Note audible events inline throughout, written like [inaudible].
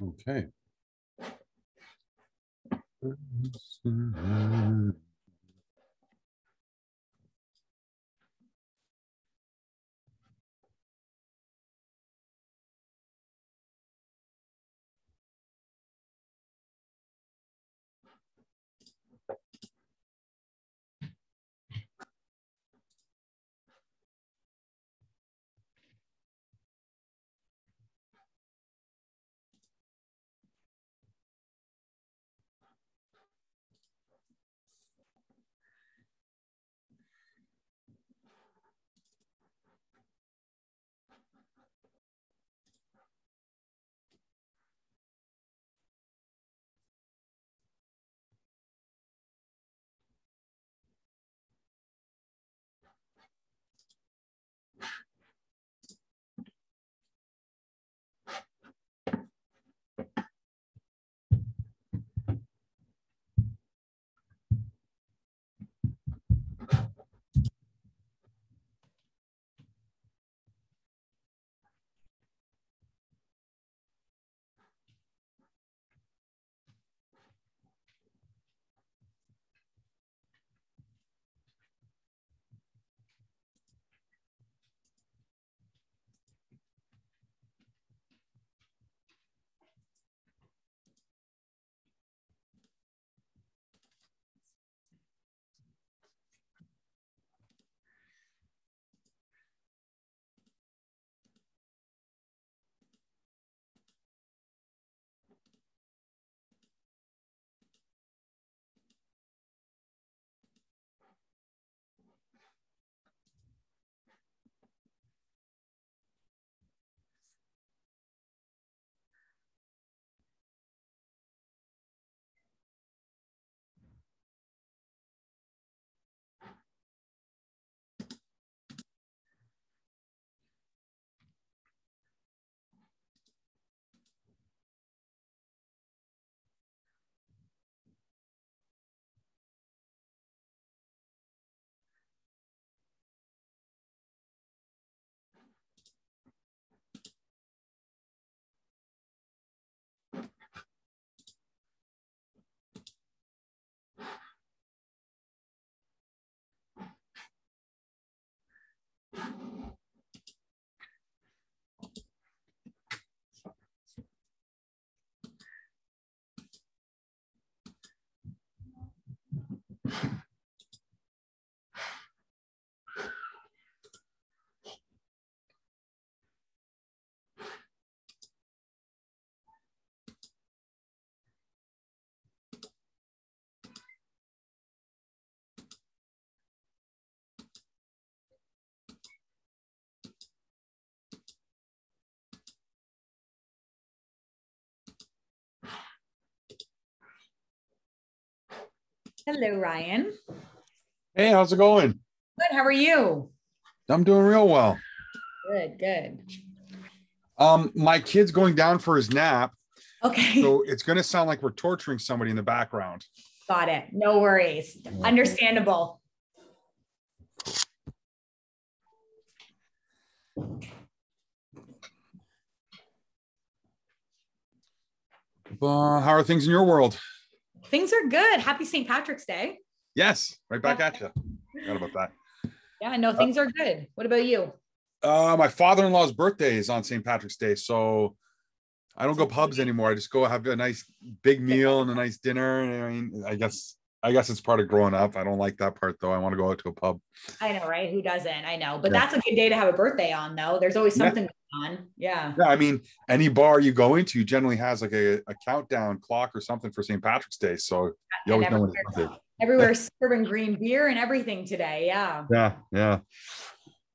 Okay. Hello, Ryan. Hey, how's it going? Good. How are you? I'm doing real well. Good, good. Um, my kid's going down for his nap, Okay. so it's gonna sound like we're torturing somebody in the background. Got it. No worries. Understandable. Uh, how are things in your world? Things are good. Happy St. Patrick's Day. Yes, right back at you. Forgot about that. Yeah, no, things are good. What about you? Uh, my father-in-law's birthday is on St. Patrick's Day, so I don't go pubs anymore. I just go have a nice big meal and a nice dinner. And I mean, I guess I guess it's part of growing up. I don't like that part though. I want to go out to a pub. I know, right? Who doesn't? I know. But Yeah. that's a good day to have a birthday on, though. There's always something on. Yeah. Yeah, I mean, any bar you go into generally has like a, a countdown clock or something for St. Patrick's Day. So you always know when it's everywhere, serving green beer and everything today. Yeah. Yeah, yeah.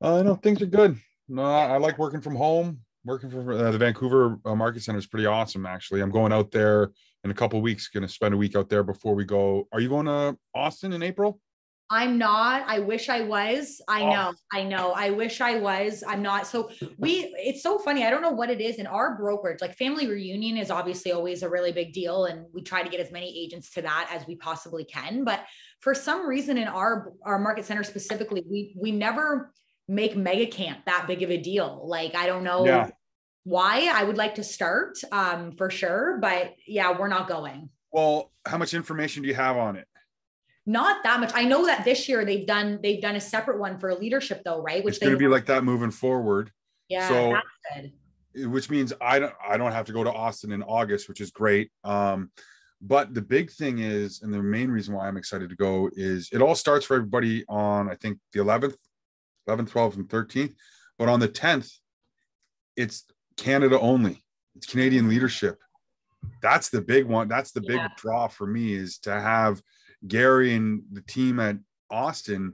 Uh, no, things are good. No, I I like working from home. Working from uh, the Vancouver uh, Market Center is pretty awesome. Actually, I'm going out there in a couple weeks. Going to spend a week out there before we go. Are you going to Austin in April? I'm not. I wish I was. I Oh. know. I know. I wish I was. I'm not. So we it's so funny. I don't know what it is in our brokerage. Like family reunion is obviously always a really big deal and we try to get as many agents to that as we possibly can, but for some reason in our our market center specifically, we we never make mega camp that big of a deal. Like I don't know Yeah. why I would like to start um, for sure. But yeah, we're not going. Well, how much information do you have on it? Not that much. I know that this year they've done they've done a separate one for leadership though, right? Which it's going to be like that moving forward. Yeah, so, Which means I don't I don't have to go to Austin in August, which is great. Um, but the big thing is, and the main reason why I'm excited to go is it all starts for everybody on I think the 11th, 11th, 12th, and 13th. But on the 10th, it's Canada only. It's Canadian leadership. That's the big one. That's the big yeah. draw for me is to have Gary and the team at Austin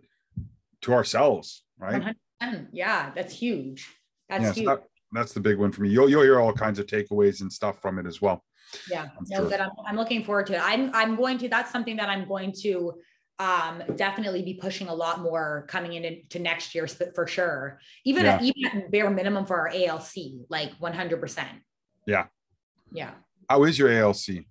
to ourselves, right? 100%. Yeah, that's huge. That's yeah, huge. That's the big one for me. You'll you'll hear all kinds of takeaways and stuff from it as well. Yeah, I'm no, sure. that I'm, I'm looking forward to it. I'm I'm going to. That's something that I'm going to um, definitely be pushing a lot more coming into next year for sure. Even yeah. at, even at bare minimum for our ALC, like 100%. Yeah. Yeah. How is your ALC?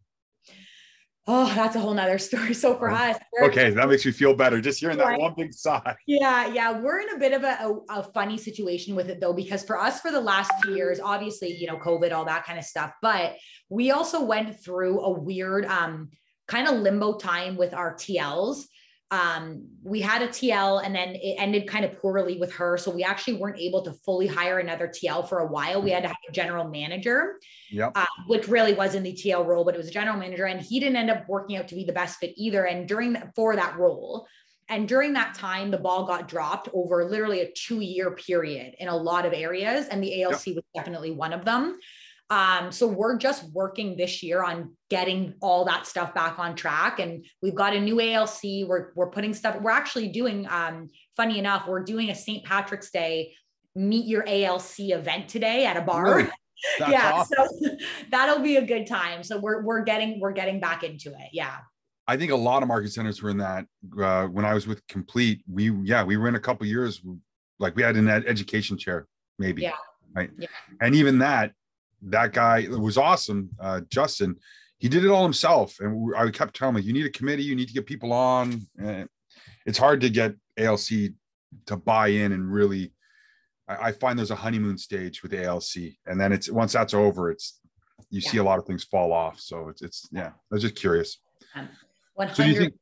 Oh, that's a whole nother [laughs] story. So for us, okay, that makes me feel better. Just hearing that one big sigh. Yeah, yeah, we're in a bit of a, a, a, funny situation with it though, because for us, for the last two years, obviously, you know, COVID, all that kind of stuff, but we also went through a weird, um, kind of limbo time with our TLs um, we had a TL and then it ended kind of poorly with her. So we actually weren't able to fully hire another TL for a while. We had to have a general manager, yep. Uh, which really wasn't the TL role, but it was a general manager. And he didn't end up working out to be the best fit either. And during that, for that role, and during that time, the ball got dropped over literally a two year period in a lot of areas. And the ALC yep. was definitely one of them. Um, so we're just working this year on getting all that stuff back on track. And we've got a new ALC. We're, we're putting stuff, we're actually doing, um, funny enough, we're doing a St. Patrick's Day meet your ALC event today at a bar. Really? [laughs] yeah. Awesome. So [laughs] that'll be a good time. So we're, we're getting, we're getting back into it. Yeah. I think a lot of market centers were in that uh, when I was with Complete. We yeah we were in a couple years like we had an ed- education chair maybe yeah right yeah. and even that that guy was awesome, uh, Justin. He did it all himself, and I kept telling him, "You need a committee. You need to get people on." And it's hard to get ALC to buy in and really. I, I find there's a honeymoon stage with ALC, and then it's once that's over, it's you yeah. see a lot of things fall off. So it's it's yeah. I was just curious. Um, so do you think?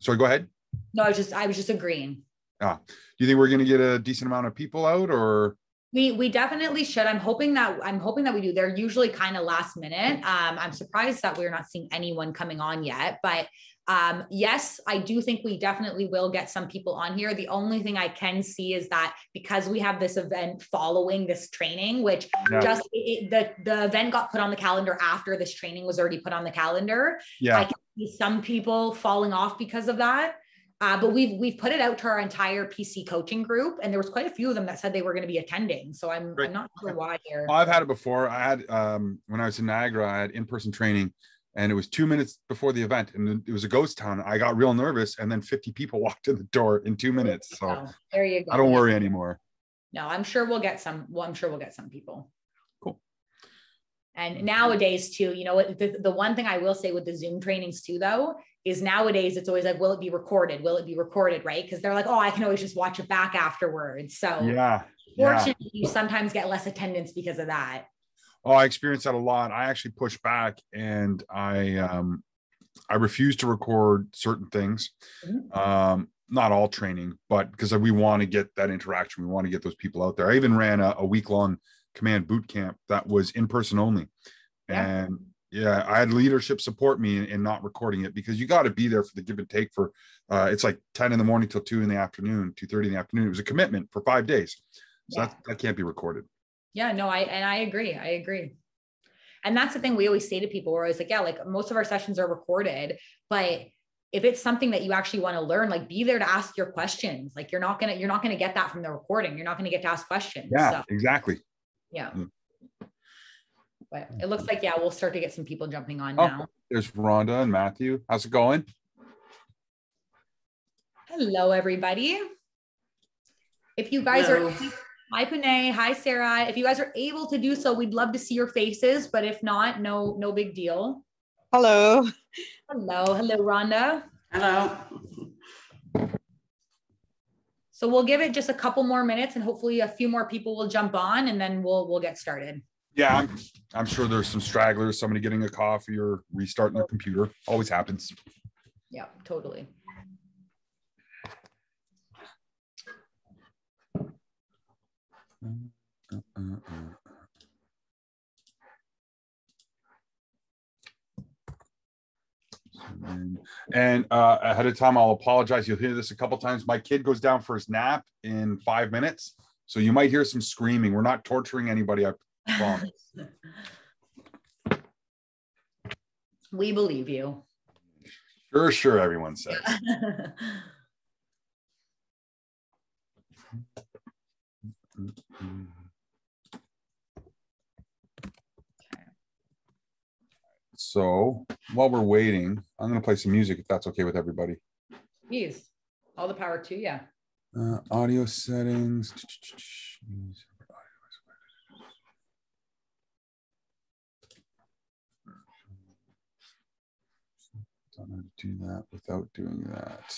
Sorry, go ahead. No, I was just I was just agreeing. Ah, do you think we're going to get a decent amount of people out, or we we definitely should. I'm hoping that I'm hoping that we do. They're usually kind of last minute. Um, I'm surprised that we're not seeing anyone coming on yet, but um, yes, I do think we definitely will get some people on here. The only thing I can see is that because we have this event following this training, which yeah. just it, the the event got put on the calendar after this training was already put on the calendar. Yeah, I can see some people falling off because of that. Uh, but we've we've put it out to our entire PC coaching group, and there was quite a few of them that said they were going to be attending. So I'm right. I'm not sure why here. Well, I've had it before. I had um, when I was in Niagara, I had in person training, and it was two minutes before the event, and it was a ghost town. I got real nervous, and then 50 people [laughs] walked in the door in two minutes. So oh, there you go. I don't worry anymore. No, I'm sure we'll get some. Well, I'm sure we'll get some people. Cool. And nowadays, too, you know, the, the one thing I will say with the Zoom trainings too, though, is nowadays it's always like, will it be recorded? Will it be recorded? Right. Because they're like, oh, I can always just watch it back afterwards. So yeah. Fortunately, yeah. you sometimes get less attendance because of that. Oh, I experienced that a lot. I actually pushed back and I um I refused to record certain things. Mm-hmm. Um, not all training, but because we want to get that interaction, we want to get those people out there. I even ran a, a week long command boot camp that was in person only. Yeah. And yeah i had leadership support me in, in not recording it because you got to be there for the give and take for uh, it's like 10 in the morning till 2 in the afternoon 2 30 in the afternoon. It was a commitment for five days. So yeah. that, that can't be recorded. Yeah no i and i agree i agree. And that's the thing we always say to people we're always like yeah like most of our sessions are recorded but if it's something that you actually want to learn like be there to ask your questions. Like you're not gonna you're not gonna get that from the recording. You're not gonna get to ask questions yeah so. exactly. Yeah. Mm but mm. it looks like yeah, we'll start to get some people jumping on oh, now. There's Rhonda and Matthew. How's it going? Hello, everybody. If you guys Hello. are hi Panay, hi Sarah. If you guys are able to do so, we'd love to see your faces, but if not, no, no big deal. Hello. Hello, hello, Rhonda. Hello. So we'll give it just a couple more minutes and hopefully a few more people will jump on and then we'll we'll get started. Yeah, I'm, I'm sure there's some stragglers, somebody getting a coffee or restarting their computer. Always happens. Yeah, totally. And uh, ahead of time, I'll apologize. You'll hear this a couple times. My kid goes down for his nap in five minutes, so you might hear some screaming. We're not torturing anybody. I promise. [laughs] we believe you. Sure, sure. Everyone says. So while we're waiting, I'm going to play some music if that's okay with everybody. Please, all the power to you. Uh, audio settings. Don't know how to do that without doing that.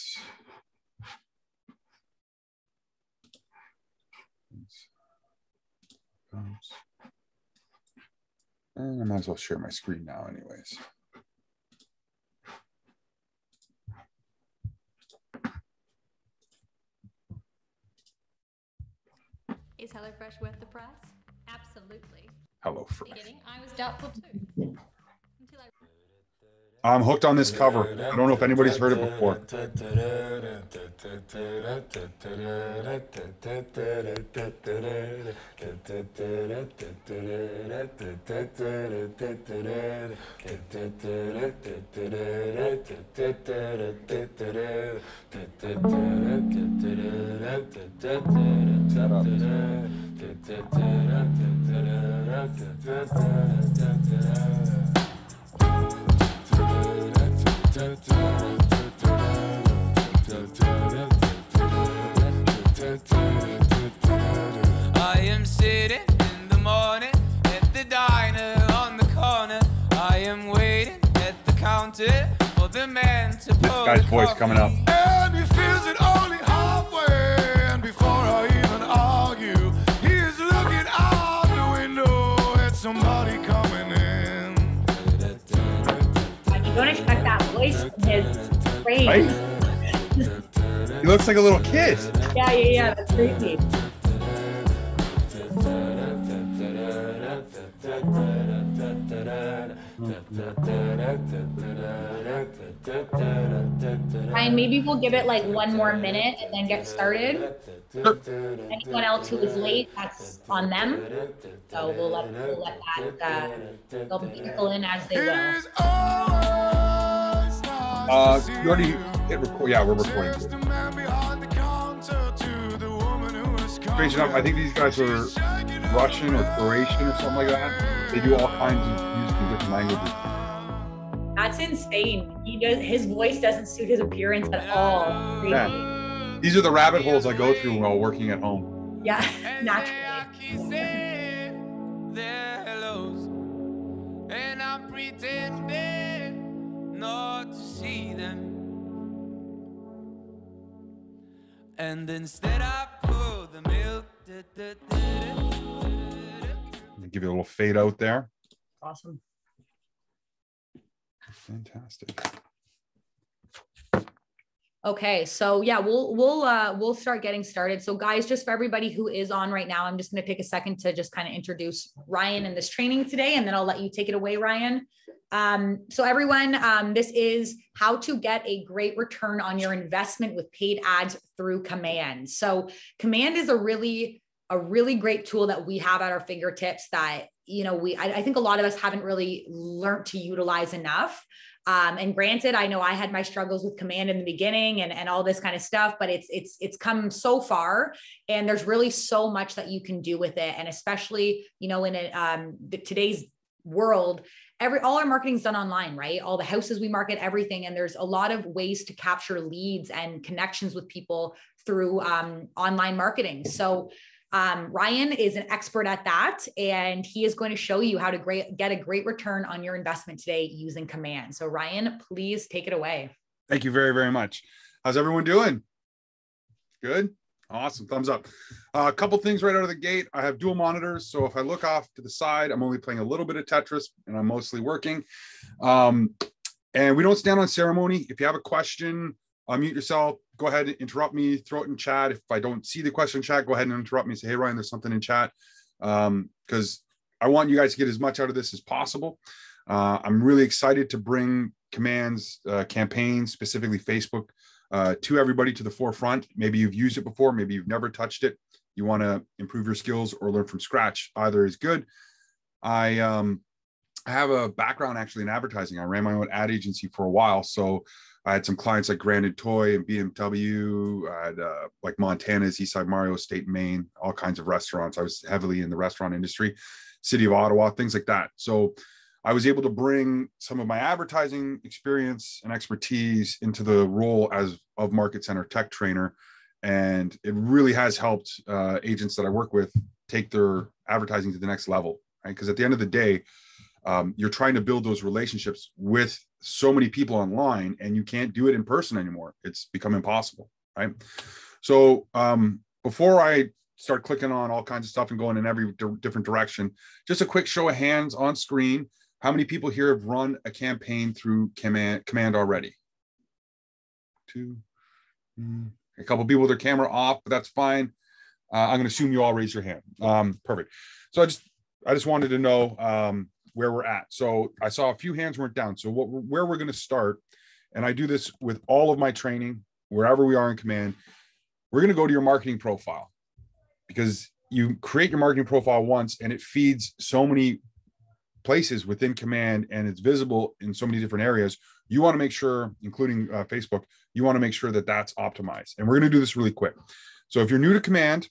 And I might as well share my screen now anyways. Is HelloFresh worth the price? Absolutely. Hello Fresh. Beginning, I was doubtful too. I'm hooked on this cover. I don't know if anybody's heard it before. I am sitting in the morning at the diner on the corner. I am waiting at the counter for the man to pour guy's voice coming up. Don't expect that voice from his brain. Right? He looks like a little kid. Yeah, yeah, yeah. That's creepy. Ryan, maybe we'll give it like one more minute and then get started. Anyone else who is late, that's on them. So we'll let, we'll let that, uh, they'll trickle in as they It Uh, you already hit record. Yeah, we're recording. Says the man behind the counter to the woman who is Strange enough, I think these guys are Russian or Croatian or something like that. They do all kinds of music in different languages. That's insane. He does, his voice doesn't suit his appearance at all. Crazy. Yeah. These are the rabbit holes I go through while working at home. Yeah, [laughs] naturally. they keep saying their hellos, and I'm pretending not to see them. And instead, I pour the milk. Give you a little fade out there. Awesome. Fantastic. Okay, so yeah, we'll we'll uh we'll start getting started. So guys, just for everybody who is on right now, I'm just going to take a second to just kind of introduce Ryan in this training today and then I'll let you take it away, Ryan. Um so everyone, um this is how to get a great return on your investment with paid ads through Command. So Command is a really a really great tool that we have at our fingertips that you know we I, I think a lot of us haven't really learned to utilize enough um, and granted, I know I had my struggles with command in the beginning and, and all this kind of stuff, but it's it's it's come so far, and there's really so much that you can do with it, and especially you know in a, um, the, today's world, every all our marketing's done online, right? All the houses we market, everything, and there's a lot of ways to capture leads and connections with people through um, online marketing. So um, Ryan is an expert at that, and he is going to show you how to great, get a great return on your investment today using Command. So, Ryan, please take it away. Thank you very, very much. How's everyone doing? Good. Awesome. Thumbs up. Uh, a couple things right out of the gate. I have dual monitors. So if I look off to the side, I'm only playing a little bit of Tetris and I'm mostly working. Um, and we don't stand on ceremony. If you have a question, unmute yourself. Go ahead and interrupt me, throw it in chat. If I don't see the question chat, go ahead and interrupt me. Say, hey, Ryan, there's something in chat. Because um, I want you guys to get as much out of this as possible. Uh, I'm really excited to bring commands, uh, campaigns, specifically Facebook, uh, to everybody to the forefront. Maybe you've used it before, maybe you've never touched it. You want to improve your skills or learn from scratch. Either is good. I um, have a background actually in advertising. I ran my own ad agency for a while, so I had some clients like Grand & Toy and BMW. I had uh, like Montana's East Side Mario's, State & Main, all kinds of restaurants. I was heavily in the restaurant industry, City of Ottawa, things like that. So I was able to bring some of my advertising experience and expertise into the role as of market center tech trainer, and it really has helped uh, agents that I work with take their advertising to the next level. Right? Because at the end of the day, um, you're trying to build those relationships with so many people online, and you can't do it in person anymore. It's become impossible. Right. So um, before I start clicking on all kinds of stuff and going in every di- different direction, just a quick show of hands on screen how many people here have run a campaign through command, command already? Two. Mm, a couple people with their camera off, but that's fine. Uh, I'm going to assume you all raise your hand. Um, perfect. So I just I just wanted to know um, where we're at. So I saw a few hands weren't down. So what where we're going to start, and I do this with all of my training wherever we are in command. We're going to go to your marketing profile because you create your marketing profile once and it feeds so many places within command and it's visible in so many different areas you want to make sure including uh, facebook you want to make sure that that's optimized and we're going to do this really quick so if you're new to command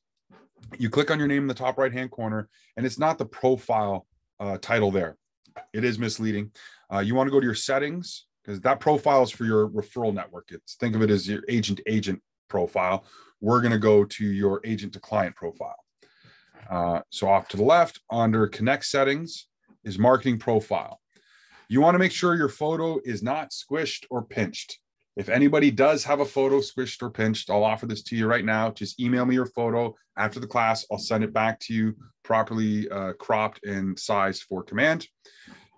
you click on your name in the top right hand corner and it's not the profile uh, title there. It is misleading. Uh, you want to go to your settings because that profile is for your referral network. It's think of it as your agent agent profile. We're going to go to your agent to client profile. Uh, so off to the left under connect settings is marketing profile. You want to make sure your photo is not squished or pinched. If anybody does have a photo squished or pinched, I'll offer this to you right now. Just email me your photo after the class. I'll send it back to you properly uh, cropped and sized for command.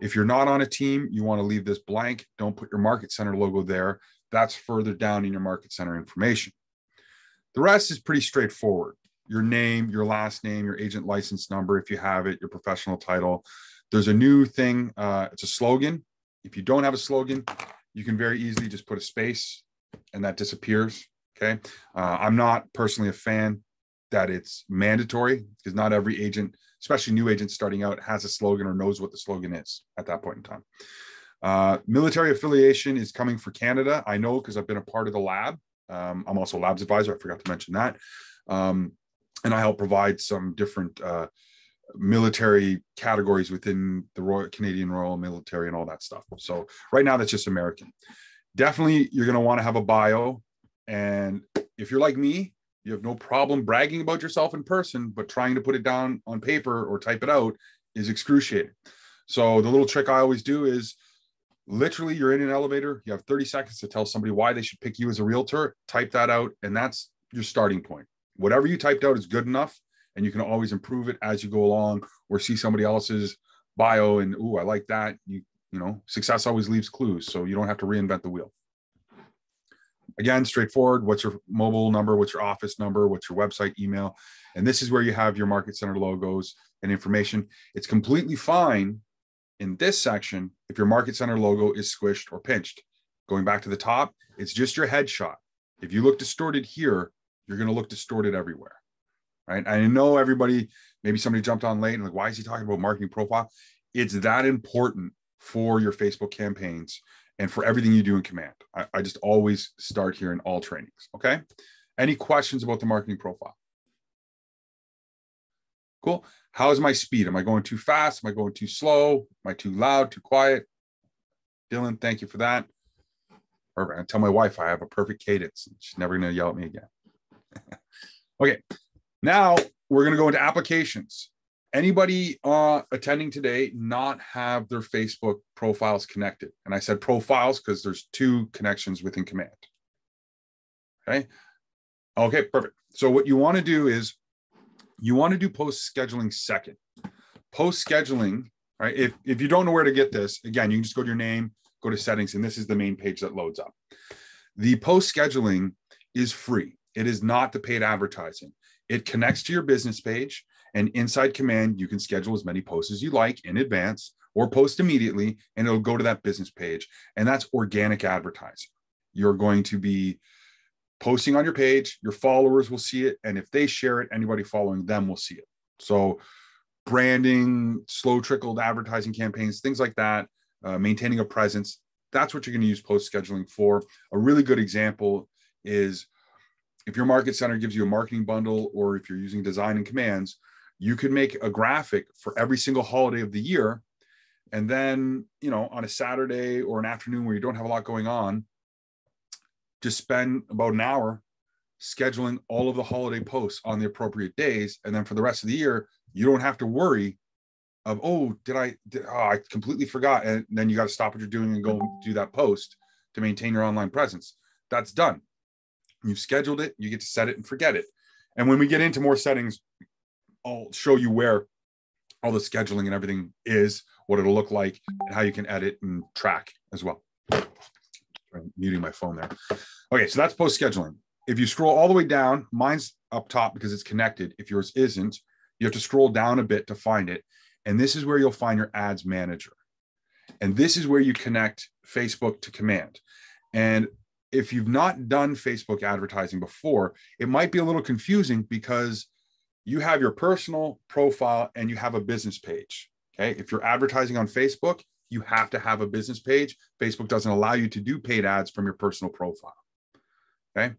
If you're not on a team, you want to leave this blank. Don't put your market center logo there. That's further down in your market center information. The rest is pretty straightforward. Your name, your last name, your agent license number, if you have it, your professional title, there's a new thing. Uh, it's a slogan. If you don't have a slogan, you can very easily just put a space and that disappears. Okay. Uh, I'm not personally a fan that it's mandatory because not every agent, especially new agents starting out, has a slogan or knows what the slogan is at that point in time. Uh, military affiliation is coming for Canada. I know because I've been a part of the lab. Um, I'm also a labs advisor. I forgot to mention that. Um, and I help provide some different uh, military categories within the Royal Canadian Royal Military and all that stuff. So right now that's just American. Definitely you're going to want to have a bio and if you're like me, you have no problem bragging about yourself in person, but trying to put it down on paper or type it out is excruciating. So the little trick I always do is literally you're in an elevator, you have 30 seconds to tell somebody why they should pick you as a realtor, type that out and that's your starting point. Whatever you typed out is good enough and you can always improve it as you go along or see somebody else's bio and oh i like that. You you know success always leaves clues so you don't have to reinvent the wheel. Again straightforward what's your mobile number what's your office number what's your website email and this is where you have your market center logos and information. It's completely fine in this section if your market center logo is squished or pinched. Going back to the top it's just your headshot. If you look distorted here you're going to look distorted everywhere right? I know everybody, maybe somebody jumped on late and like, why is he talking about marketing profile? It's that important for your Facebook campaigns and for everything you do in command. I, I just always start here in all trainings. Okay. Any questions about the marketing profile? Cool. How is my speed? Am I going too fast? Am I going too slow? Am I too loud, too quiet? Dylan, thank you for that. Perfect. I tell my wife I have a perfect cadence. She's never going to yell at me again. [laughs] okay. Now we're going to go into applications. Anybody uh, attending today not have their Facebook profiles connected? And I said profiles because there's two connections within Command. Okay. Okay, perfect. So what you want to do is you want to do post scheduling second. Post scheduling, right? If if you don't know where to get this, again, you can just go to your name, go to settings, and this is the main page that loads up. The post scheduling is free. It is not the paid advertising. It connects to your business page, and inside command, you can schedule as many posts as you like in advance or post immediately, and it'll go to that business page. And that's organic advertising. You're going to be posting on your page, your followers will see it. And if they share it, anybody following them will see it. So, branding, slow trickled advertising campaigns, things like that, uh, maintaining a presence, that's what you're going to use post scheduling for. A really good example is if your market center gives you a marketing bundle, or if you're using design and commands, you could make a graphic for every single holiday of the year. And then, you know, on a Saturday or an afternoon where you don't have a lot going on, just spend about an hour scheduling all of the holiday posts on the appropriate days. And then for the rest of the year, you don't have to worry of, oh, did I, did, oh, I completely forgot. And then you got to stop what you're doing and go do that post to maintain your online presence. That's done. You've scheduled it, you get to set it and forget it. And when we get into more settings, I'll show you where all the scheduling and everything is, what it'll look like, and how you can edit and track as well. I'm muting my phone there. Okay, so that's post scheduling. If you scroll all the way down, mine's up top because it's connected. If yours isn't, you have to scroll down a bit to find it. And this is where you'll find your ads manager. And this is where you connect Facebook to command. And if you've not done Facebook advertising before, it might be a little confusing because you have your personal profile and you have a business page. Okay. If you're advertising on Facebook, you have to have a business page. Facebook doesn't allow you to do paid ads from your personal profile. Okay.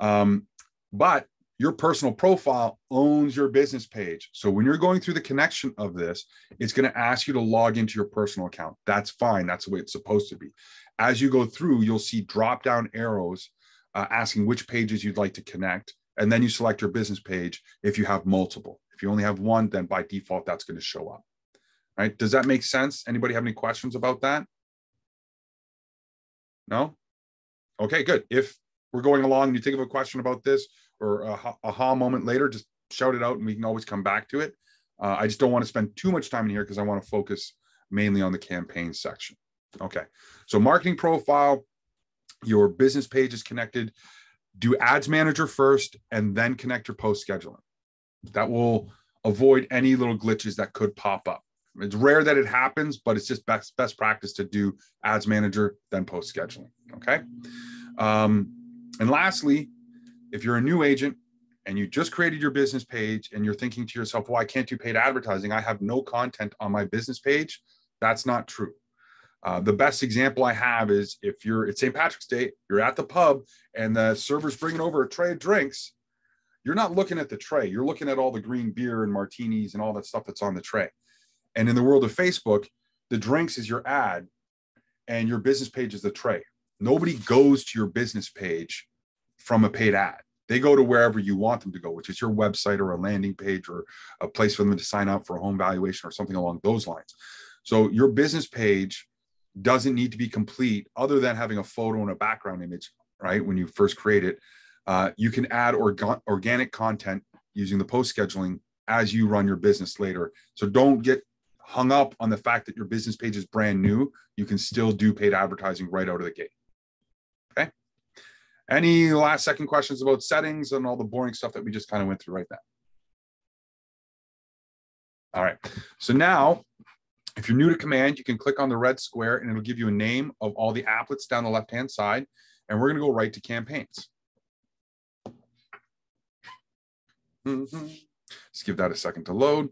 Um, but your personal profile owns your business page. So when you're going through the connection of this, it's going to ask you to log into your personal account. That's fine. That's the way it's supposed to be. As you go through, you'll see drop down arrows uh, asking which pages you'd like to connect. And then you select your business page if you have multiple. If you only have one, then by default, that's going to show up right? Does that make sense? Anybody have any questions about that? No? Okay, good. If we're going along and you think of a question about this or a aha moment later, just shout it out and we can always come back to it. Uh, I just don't want to spend too much time in here because I want to focus mainly on the campaign section. Okay, so marketing profile, your business page is connected. Do ads manager first and then connect your post scheduling. That will avoid any little glitches that could pop up. It's rare that it happens, but it's just best best practice to do ads manager then post scheduling. Okay. Um, and lastly, if you're a new agent and you just created your business page and you're thinking to yourself, I can't do paid advertising. I have no content on my business page. That's not true. Uh, the best example I have is if you're at St. Patrick's Day, you're at the pub and the server's bringing over a tray of drinks. You're not looking at the tray. You're looking at all the green beer and martinis and all that stuff that's on the tray. And in the world of Facebook, the drinks is your ad and your business page is the tray. Nobody goes to your business page from a paid ad. They go to wherever you want them to go, which is your website or a landing page or a place for them to sign up for a home valuation or something along those lines. So your business page doesn't need to be complete other than having a photo and a background image, right? When you first create it, uh, you can add orga- organic content using the post scheduling as you run your business later. So don't get hung up on the fact that your business page is brand new, you can still do paid advertising right out of the gate. Okay. Any last second questions about settings and all the boring stuff that we just kind of went through right now? All right. So now, if you're new to command, you can click on the red square and it'll give you a name of all the applets down the left-hand side. And we're going to go right to campaigns. Mm -hmm. Just give that a second to load.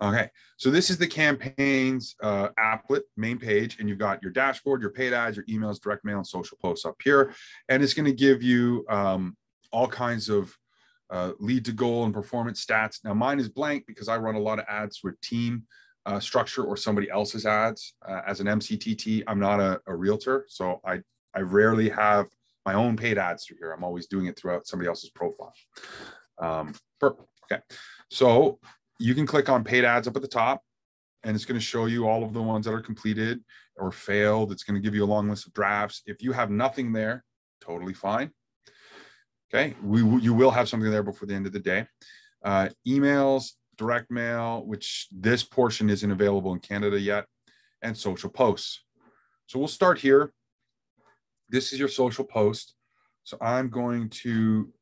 Okay, so this is the campaigns uh, applet main page, and you've got your dashboard, your paid ads, your emails, direct mail, and social posts up here. And it's going to give you um, all kinds of uh, lead to goal and performance stats. Now, mine is blank because I run a lot of ads with team uh, structure or somebody else's ads. Uh, as an MCTT, I'm not a, a realtor, so I, I rarely have my own paid ads through here. I'm always doing it throughout somebody else's profile. Um. Okay, so you can click on paid ads up at the top and it's going to show you all of the ones that are completed or failed. It's going to give you a long list of drafts. If you have nothing there totally fine. Okay, we you will have something there before the end of the day. Uh, emails, direct mail, which this portion isn't available in Canada yet, and social posts. So we'll start here. This is your social post. So I'm going to,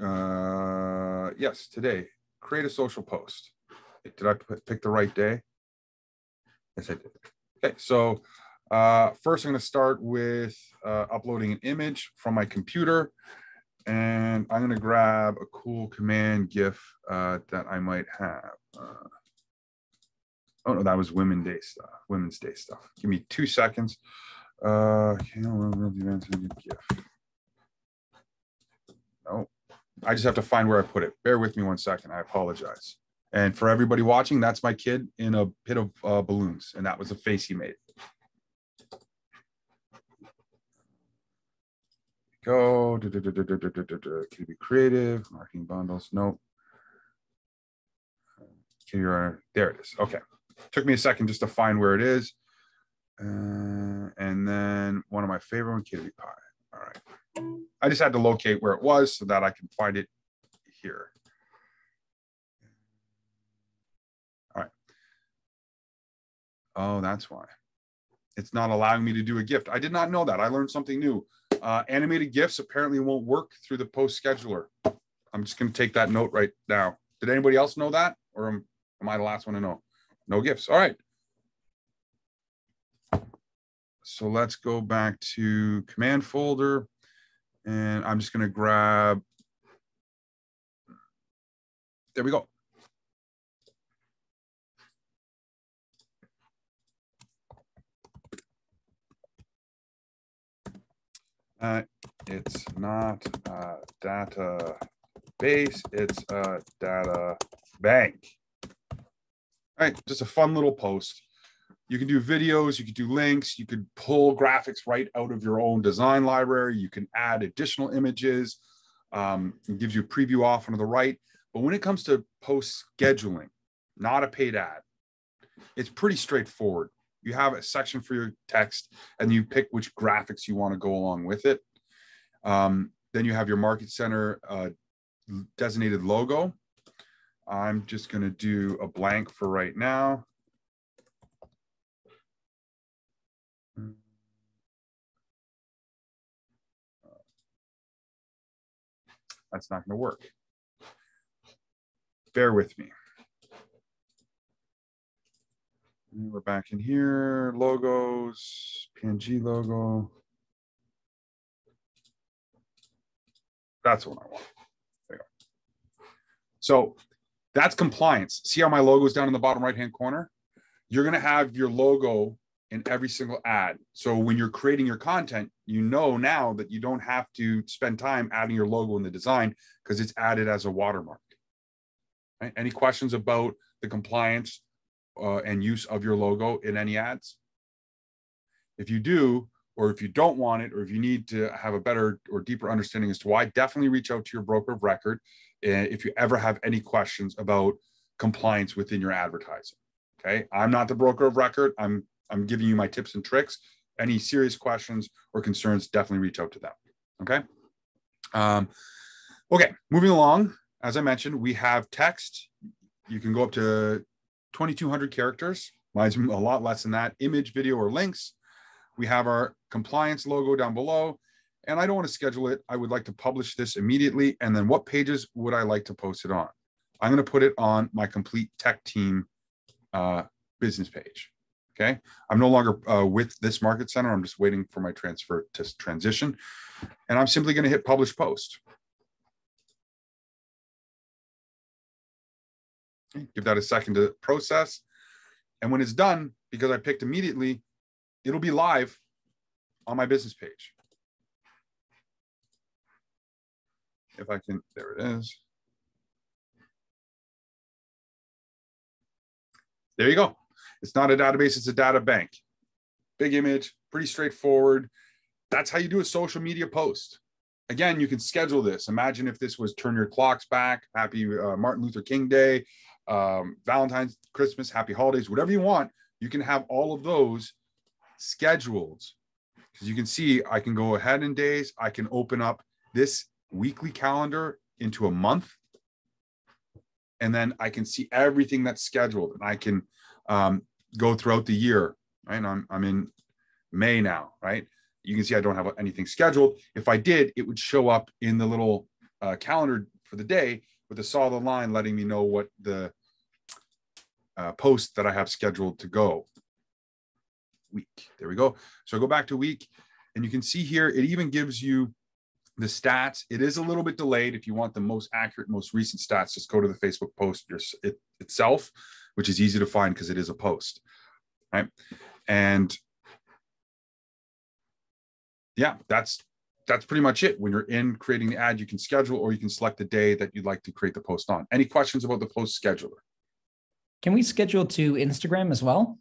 uh, yes, today, create a social post. Did I pick the right day? Yes, I did. Okay, so uh, first I'm going to start with uh, uploading an image from my computer. And I'm to grab a cool command GIF uh, that I might have. Uh, oh, no, that was Women's Day stuff. Women's Day stuff. Give me two seconds. Uh, GIF. No, I just have to find where I put it. Bear with me one second. I apologize. And for everybody watching, that's my kid in a pit of uh, balloons, and that was the face he made. Go. Can you be creative? Marketing bundles. Nope. Okay, you're there. It is. Okay. Took me a second just to find where it is. Uh, and then one of my favorite one, Kitty Pie. All right. I just had to locate where it was so that I can find it here. All right. Oh, that's why. It's not allowing me to do a gift. I did not know that. I learned something new. Uh, animated GIFs apparently won't work through the post scheduler. I'm just going to take that note right now. Did anybody else know that? Or am, am I the last one to know? No GIFs. All right. So let's go back to command folder. And I'm just going to grab. There we go. Uh, it's not a data base, it's a data bank. All right, just a fun little post. You can do videos, you can do links, you could pull graphics right out of your own design library. You can add additional images. Um, it gives you a preview off on the right. But when it comes to post scheduling, not a paid ad, it's pretty straightforward you have a section for your text and you pick which graphics you want to go along with it. Um, then you have your market center uh, designated logo. I'm just going to do a blank for right now. That's not going to work. Bear with me. And we're back in here, logos, PNG logo. That's what I want. There you go. So that's compliance. See how my logo is down in the bottom right-hand corner? You're gonna have your logo in every single ad. So when you're creating your content, you know now that you don't have to spend time adding your logo in the design because it's added as a watermark. Right? Any questions about the compliance uh, and use of your logo in any ads? If you do, or if you don't want it, or if you need to have a better or deeper understanding as to why, definitely reach out to your broker of record uh, if you ever have any questions about compliance within your advertising. Okay, I'm not the broker of record. I'm I'm giving you my tips and tricks. Any serious questions or concerns, definitely reach out to them. Okay. Um, okay, moving along. As I mentioned, we have text. You can go up to 2,200 characters. Mine's a lot less than that. Image, video, or links. We have our compliance logo down below. And I don't want to schedule it. I would like to publish this immediately. And then what pages would I like to post it on? I'm going to put it on my complete tech team uh, business page. Okay. I'm no longer uh, with this market center. I'm just waiting for my transfer to transition. And I'm simply going to hit publish post. Give that a second to process. And when it's done, because I picked immediately, it'll be live on my business page. If I can, there it is. There you go. It's not a database, it's a data bank. Big image, pretty straightforward. That's how you do a social media post. Again, you can schedule this. Imagine if this was turn your clocks back, happy uh, Martin Luther King Day, um, Valentine's, Christmas, happy holidays, whatever you want. You can have all of those scheduled. because you can see I can go ahead in days. I can open up this weekly calendar into a month. And then I can see everything that's scheduled and I can um, go throughout the year, right? And I'm, I'm in May now, right? You can see I don't have anything scheduled. If I did, it would show up in the little uh, calendar for the day with a solid line letting me know what the uh, post that I have scheduled to go. Week. There we go. So go back to week, and you can see here it even gives you the stats. It is a little bit delayed. If you want the most accurate, most recent stats, just go to the Facebook post it, itself, which is easy to find because it is a post. Right. And yeah, that's that's pretty much it. When you're in creating the ad, you can schedule or you can select the day that you'd like to create the post on. Any questions about the post scheduler? Can we schedule to Instagram as well?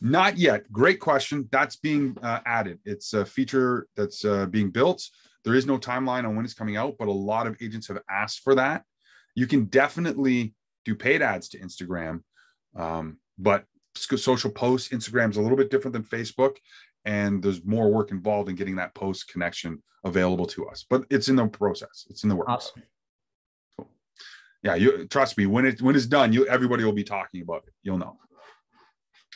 Not yet. Great question. That's being uh, added. It's a feature that's uh, being built. There is no timeline on when it's coming out, but a lot of agents have asked for that. You can definitely do paid ads to Instagram, um, but social posts, Instagram is a little bit different than Facebook, and there's more work involved in getting that post connection available to us. But it's in the process. It's in the works. Awesome. Yeah, you trust me. When it when it's done, you everybody will be talking about it. You'll know. All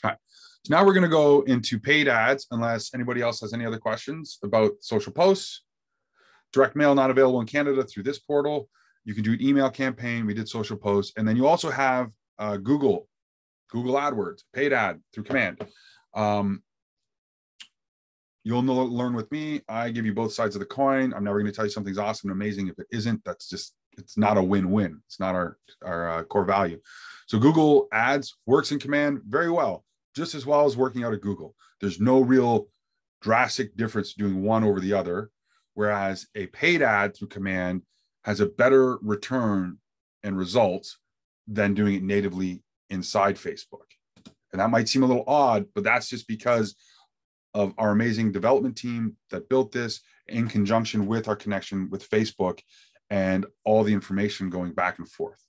right. So now we're going to go into paid ads, unless anybody else has any other questions about social posts. Direct mail not available in Canada through this portal. You can do an email campaign. We did social posts, and then you also have uh, Google, Google AdWords, paid ad through command. Um, You'll learn with me. I give you both sides of the coin. I'm never going to tell you something's awesome and amazing if it isn't. That's just it's not a win-win. It's not our our uh, core value. So Google Ads works in command very well, just as well as working out of Google. There's no real drastic difference doing one over the other, whereas a paid ad through command has a better return and results than doing it natively inside Facebook. And that might seem a little odd, but that's just because of our amazing development team that built this in conjunction with our connection with Facebook and all the information going back and forth.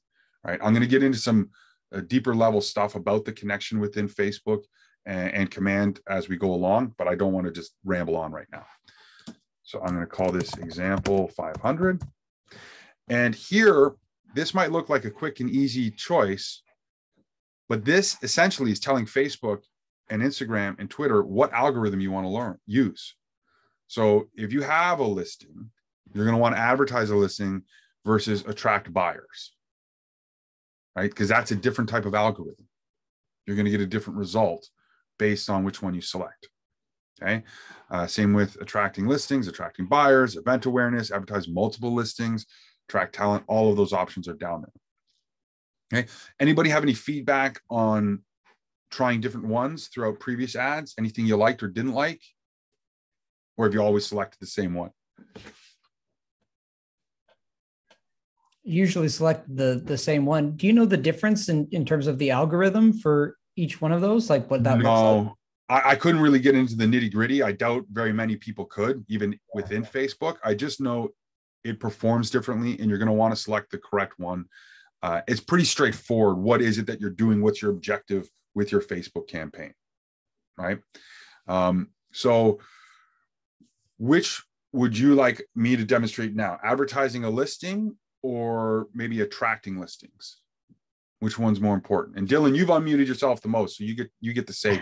Right. I'm going to get into some uh, deeper level stuff about the connection within Facebook and, and command as we go along, but I don't want to just ramble on right now. So I'm going to call this example 500. And here, this might look like a quick and easy choice, but this essentially is telling Facebook and Instagram and Twitter what algorithm you want to learn use. So if you have a listing, you're going to want to advertise a listing versus attract buyers, right? Because that's a different type of algorithm. You're going to get a different result based on which one you select. Okay. Uh, same with attracting listings, attracting buyers, event awareness, advertise multiple listings, track talent. All of those options are down there. Okay. Anybody have any feedback on trying different ones throughout previous ads? Anything you liked or didn't like? Or have you always selected the same one? Usually select the the same one. Do you know the difference in, in terms of the algorithm for each one of those? Like what that no, like? I, I couldn't really get into the nitty gritty. I doubt very many people could, even within Facebook. I just know it performs differently and you're going to want to select the correct one. Uh, it's pretty straightforward. What is it that you're doing? What's your objective? with your Facebook campaign, right? Um, so, which would you like me to demonstrate now? Advertising a listing or maybe attracting listings? Which one's more important? And Dylan, you've unmuted yourself the most, so you get you get the say.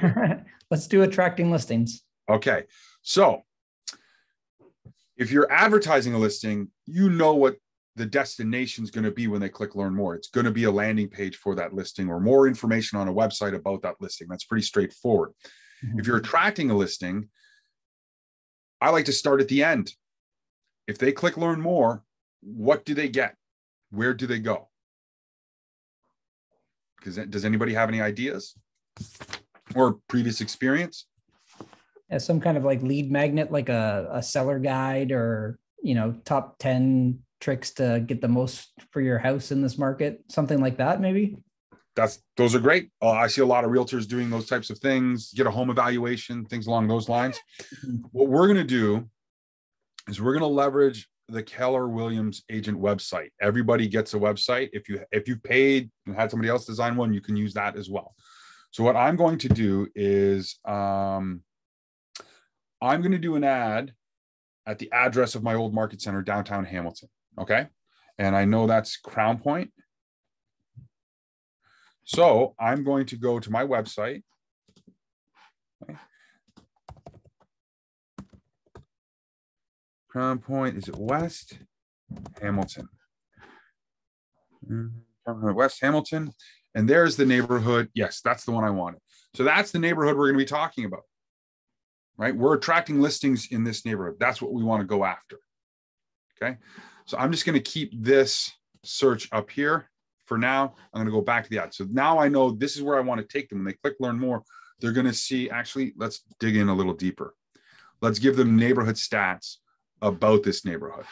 [laughs] Let's do attracting listings. Okay, so if you're advertising a listing, you know what the destination is going to be when they click learn more. It's going to be a landing page for that listing or more information on a website about that listing. That's pretty straightforward. Mm-hmm. If you're attracting a listing, I like to start at the end. If they click learn more, what do they get? Where do they go? Because does anybody have any ideas or previous experience? As some kind of like lead magnet, like a, a seller guide or you know top 10 tricks to get the most for your house in this market something like that maybe that's those are great uh, i see a lot of realtors doing those types of things get a home evaluation things along those lines [laughs] what we're going to do is we're going to leverage the keller williams agent website everybody gets a website if you if you've paid and had somebody else design one you can use that as well so what i'm going to do is um, I'm going to do an ad at the address of my old market center downtown Hamilton. Okay. And I know that's Crown Point. So I'm going to go to my website. Okay. Crown Point, is it West Hamilton? Mm, West Hamilton. And there's the neighborhood. Yes, that's the one I wanted. So that's the neighborhood we're going to be talking about. Right? We're attracting listings in this neighborhood. That's what we want to go after. Okay. So I'm just going to keep this search up here for now. I'm going to go back to the ad. So now I know this is where I want to take them. When they click learn more, they're going to see actually, let's dig in a little deeper. Let's give them neighborhood stats about this neighborhood.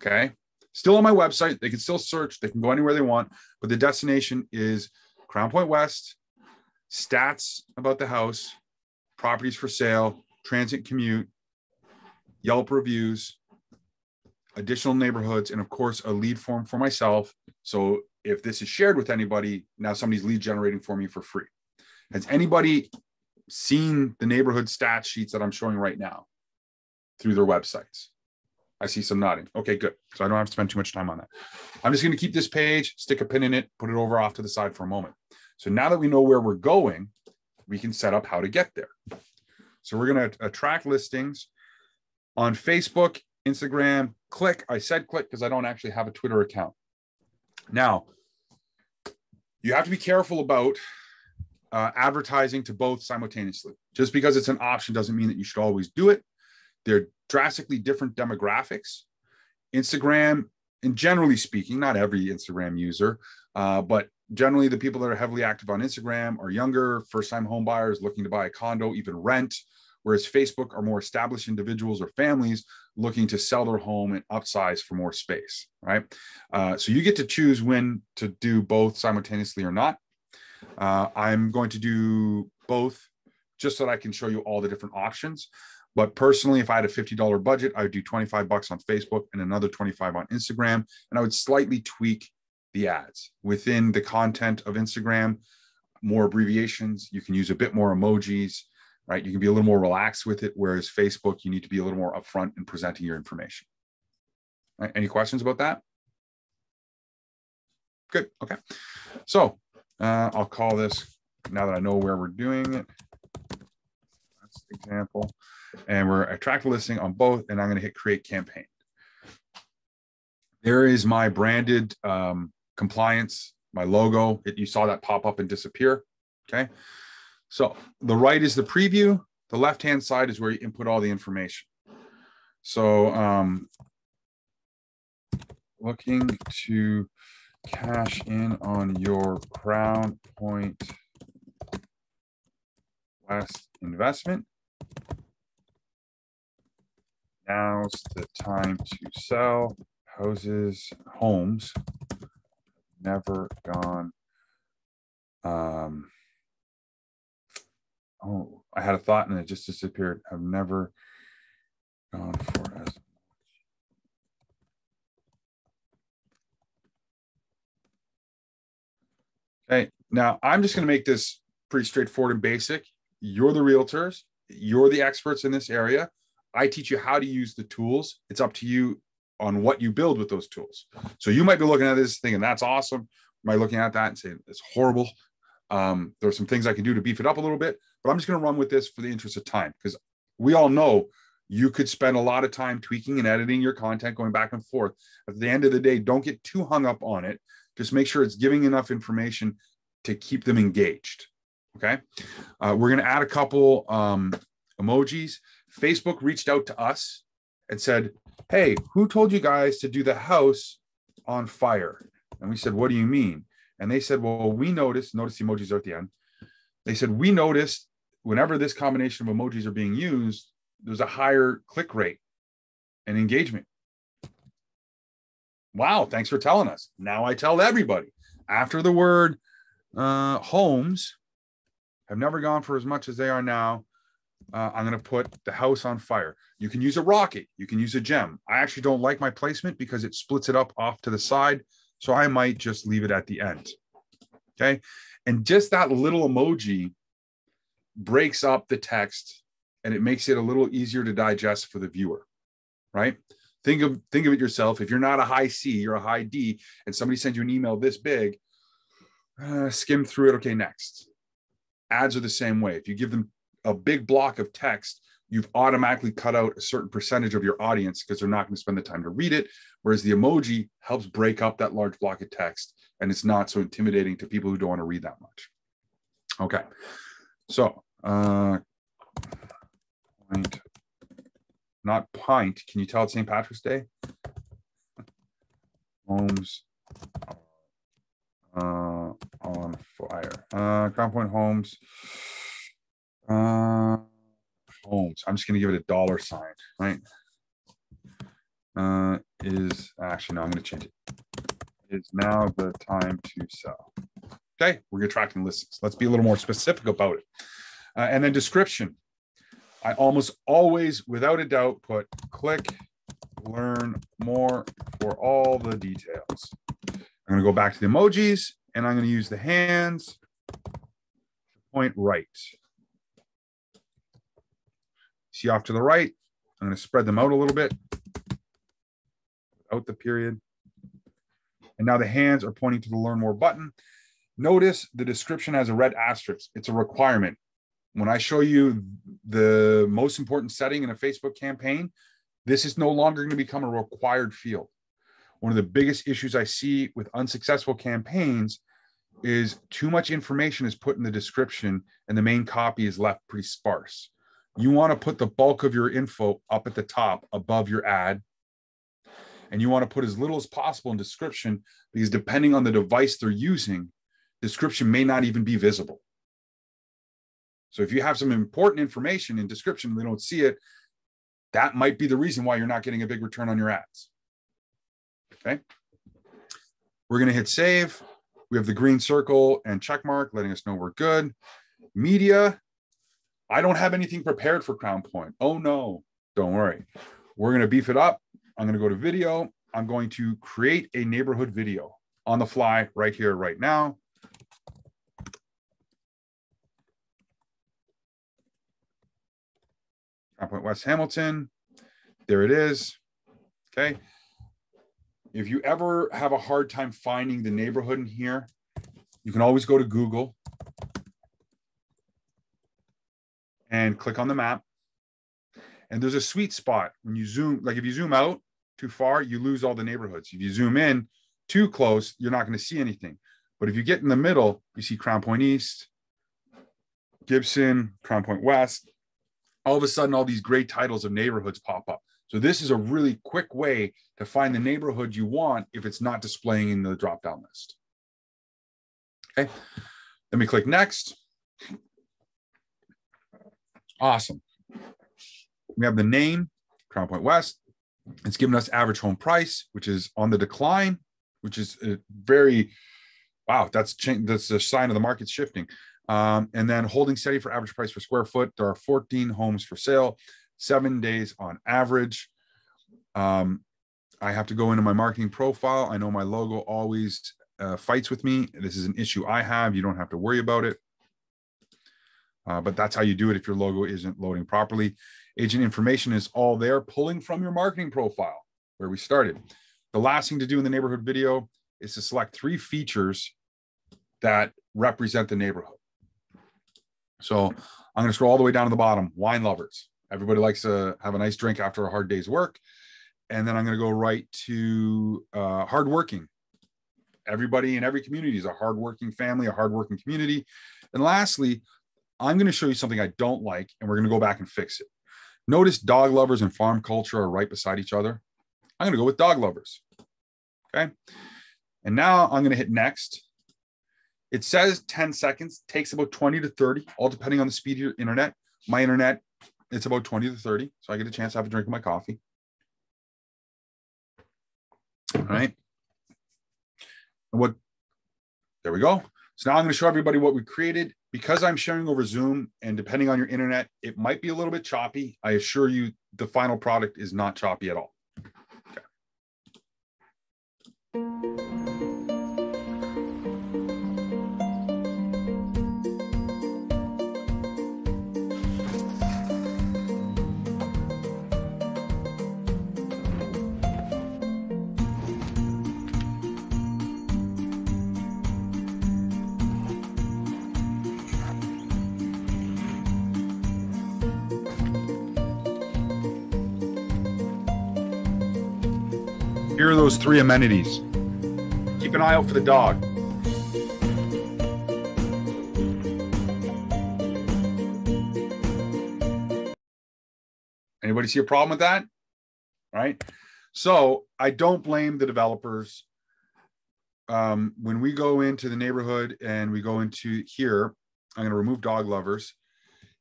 Okay. Still on my website. They can still search. They can go anywhere they want, but the destination is Crown Point West, stats about the house, properties for sale, transit commute, Yelp reviews, additional neighborhoods, and of course, a lead form for myself. So if this is shared with anybody, now somebody's lead generating for me for free. Has anybody seen the neighborhood stat sheets that I'm showing right now through their websites? I see some nodding. Okay, good. So I don't have to spend too much time on that. I'm just going to keep this page, stick a pin in it, put it over off to the side for a moment. So now that we know where we're going, we can set up how to get there. So we're going to attract listings on Facebook, Instagram, click. I said click because I don't actually have a Twitter account. Now, you have to be careful about uh, advertising to both simultaneously. Just because it's an option doesn't mean that you should always do it. They're drastically different demographics. Instagram, and generally speaking, not every Instagram user, uh, but generally the people that are heavily active on Instagram are younger, first time homebuyers looking to buy a condo, even rent, whereas Facebook are more established individuals or families looking to sell their home and upsize for more space, right? Uh, so you get to choose when to do both simultaneously or not. Uh, I'm going to do both just so that I can show you all the different options. But personally, if I had a $50 budget, I would do 25 bucks on Facebook and another 25 on Instagram. And I would slightly tweak the ads within the content of Instagram, more abbreviations. You can use a bit more emojis, right? You can be a little more relaxed with it. Whereas Facebook, you need to be a little more upfront in presenting your information. Right? Any questions about that? Good. Okay. So uh, I'll call this now that I know where we're doing it. That's example and we're attract listing on both and i'm going to hit create campaign. There is my branded um, compliance my logo. It, you saw that pop up and disappear okay? So the right is the preview. The left hand side is where you input all the information. So um, looking to cash in on your crown point west investment Now's the time to sell houses, homes. Never gone. Um, oh, I had a thought and it just disappeared. I've never gone for as Okay, now I'm just going to make this pretty straightforward and basic. You're the realtors, you're the experts in this area. I teach you how to use the tools. It's up to you on what you build with those tools. So you might be looking at this thing and that's awesome. Might be looking at that and saying it's horrible. Um, are some things I can do to beef it up a little bit, but I'm just going to run with this for the interest of time because we all know you could spend a lot of time tweaking and editing your content, going back and forth. At the end of the day, don't get too hung up on it. Just make sure it's giving enough information to keep them engaged. Okay. Uh, we're going to add a couple um, emojis. Facebook reached out to us and said, Hey, who told you guys to do the house on fire? And we said, What do you mean? And they said, Well, we noticed, notice the emojis are at the end. They said, We noticed whenever this combination of emojis are being used, there's a higher click rate and engagement. Wow, thanks for telling us. Now I tell everybody after the word uh, homes have never gone for as much as they are now uh, I'm going to put the house on fire. You can use a rocket. You can use a gem. I actually don't like my placement because it splits it up off to the side. So I might just leave it at the end. Okay. And just that little emoji breaks up the text and it makes it a little easier to digest for the viewer, right? Think of think of it yourself. If you're not a high C, you're a high D, and somebody sends you an email this big, uh, skim through it. Okay, next. Ads are the same way. If you give them a big block of text, you've automatically cut out a certain percentage of your audience because they're not going to spend the time to read it. Whereas the emoji helps break up that large block of text and it's not so intimidating to people who don't want to read that much. Okay. So, uh, point, not pint. Can you tell it's St. Patrick's Day? Homes uh, on fire. Uh, Crown Point Homes. Uh, homes. I'm just going to give it a dollar sign, right? Uh, is actually, no, I'm going to change it. Is now the time to sell. Okay, we're attracting listings. Let's be a little more specific about it. Uh, and then description. I almost always, without a doubt, put click, learn more for all the details. I'm going to go back to the emojis and I'm going to use the hands to point right. See off to the right. I'm going to spread them out a little bit out the period. And now the hands are pointing to the learn more button. Notice the description has a red asterisk. It's a requirement. When I show you the most important setting in a Facebook campaign, this is no longer going to become a required field. One of the biggest issues I see with unsuccessful campaigns is too much information is put in the description and the main copy is left pretty sparse. You want to put the bulk of your info up at the top above your ad. And you want to put as little as possible in description because depending on the device they're using, description may not even be visible. So if you have some important information in description, and they don't see it, that might be the reason why you're not getting a big return on your ads. Okay. We're going to hit save. We have the green circle and check mark letting us know we're good. Media, I don't have anything prepared for Crown Point. Oh no, don't worry. We're going to beef it up. I'm going to go to video. I'm going to create a neighborhood video on the fly right here, right now. Crown Point West Hamilton. There it is. Okay. If you ever have a hard time finding the neighborhood in here, you can always go to Google and click on the map. And there's a sweet spot when you zoom, like if you zoom out too far, you lose all the neighborhoods. If you zoom in too close, you're not going to see anything. But if you get in the middle, you see Crown Point East, Gibson, Crown Point West. All of a sudden, all these great titles of neighborhoods pop up. So this is a really quick way to find the neighborhood you want if it's not displaying in the drop-down list. Okay, let me click next. Awesome. We have the name, Crown Point West. It's given us average home price, which is on the decline, which is very, wow, that's change, that's a sign of the market shifting. Um, and then holding steady for average price per square foot. There are 14 homes for sale, seven days on average. Um, I have to go into my marketing profile. I know my logo always uh, fights with me. This is an issue I have. You don't have to worry about it. Uh, but that's how you do it if your logo isn't loading properly. Agent information is all there, pulling from your marketing profile where we started. The last thing to do in the neighborhood video is to select three features that represent the neighborhood. So I'm going to scroll all the way down to the bottom. Wine lovers. Everybody likes to have a nice drink after a hard day's work. And then I'm going to go right to uh, hardworking. Everybody in every community is a hardworking family, a hardworking community. And lastly, I'm going to show you something I don't like, and we're going to go back and fix it. Notice dog lovers and farm culture are right beside each other. I'm going to go with dog lovers. Okay. And now I'm going to hit next. It says 10 seconds, takes about 20 to 30, all depending on the speed of your internet. My internet, it's about 20 to 30. So I get a chance to have a drink of my coffee. All right. And what, there we go. So now I'm going to show everybody what we created because I'm sharing over Zoom and depending on your internet, it might be a little bit choppy. I assure you the final product is not choppy at all. Okay. Here are those three amenities. Keep an eye out for the dog. Anybody see a problem with that? Right. So I don't blame the developers. Um, when we go into the neighborhood and we go into here, I'm going to remove dog lovers.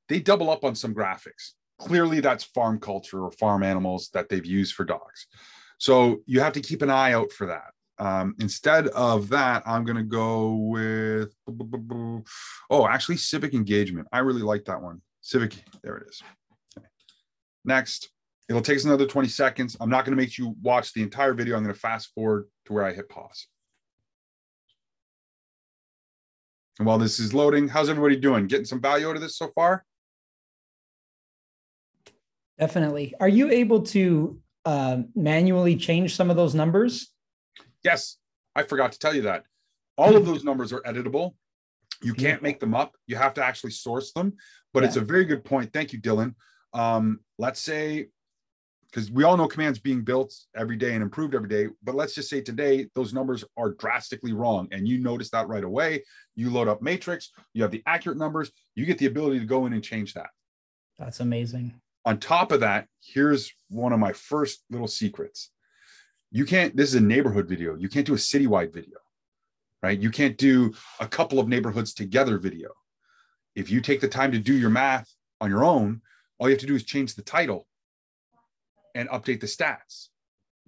They double up on some graphics. Clearly, that's farm culture or farm animals that they've used for dogs. So you have to keep an eye out for that. Um, instead of that, I'm going to go with, oh, actually, civic engagement. I really like that one. Civic, there it is. Next, it'll take us another 20 seconds. I'm not going to make you watch the entire video. I'm going to fast forward to where I hit pause. And while this is loading, how's everybody doing? Getting some value out of this so far? Definitely. Are you able to uh, manually change some of those numbers? Yes, I forgot to tell you that. All of [laughs] those numbers are editable. You can't make them up. You have to actually source them. But yeah. it's a very good point. Thank you, Dylan. Um, let's say, because we all know commands being built every day and improved every day, but let's just say today those numbers are drastically wrong. And you notice that right away. You load up Matrix, you have the accurate numbers, you get the ability to go in and change that. That's amazing. On top of that, here's one of my first little secrets. You can't, this is a neighborhood video. You can't do a citywide video, right? You can't do a couple of neighborhoods together video. If you take the time to do your math on your own, all you have to do is change the title and update the stats.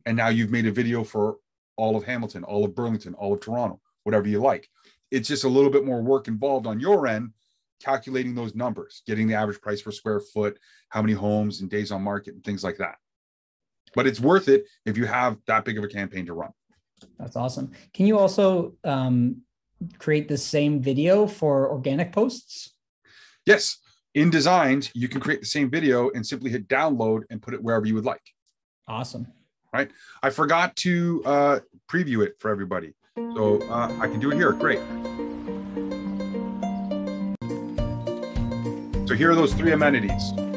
And now you've made a video for all of Hamilton, all of Burlington, all of Toronto, whatever you like. It's just a little bit more work involved on your end, calculating those numbers, getting the average price per square foot, how many homes and days on market, and things like that. But it's worth it if you have that big of a campaign to run. That's awesome. Can you also um, create the same video for organic posts? Yes in designs, you can create the same video and simply hit download and put it wherever you would like. Awesome. Right. I forgot to uh, preview it for everybody. So uh, I can do it here. Great. So here are those three amenities.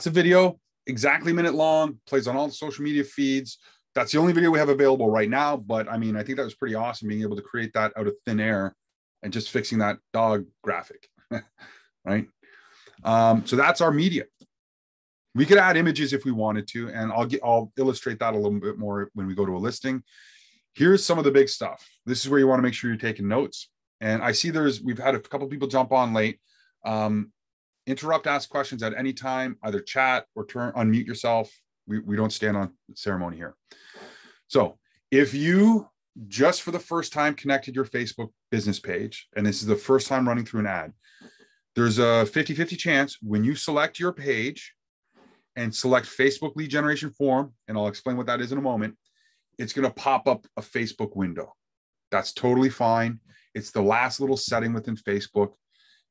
That's a video, exactly a minute long, plays on all the social media feeds. That's the only video we have available right now. But I mean, I think that was pretty awesome being able to create that out of thin air and just fixing that dog graphic, [laughs] right? Um, so that's our media. We could add images if we wanted to, and I'll get I'll illustrate that a little bit more when we go to a listing. Here's some of the big stuff. This is where you want to make sure you're taking notes. And I see there's we've had a couple people jump on late. Um, interrupt, ask questions at any time, either chat or turn unmute yourself. We, we don't stand on ceremony here. So if you just for the first time connected your Facebook business page, and this is the first time running through an ad, there's a 50 50 chance when you select your page and select Facebook lead generation form, and I'll explain what that is in a moment, it's going to pop up a Facebook window. That's totally fine. It's the last little setting within Facebook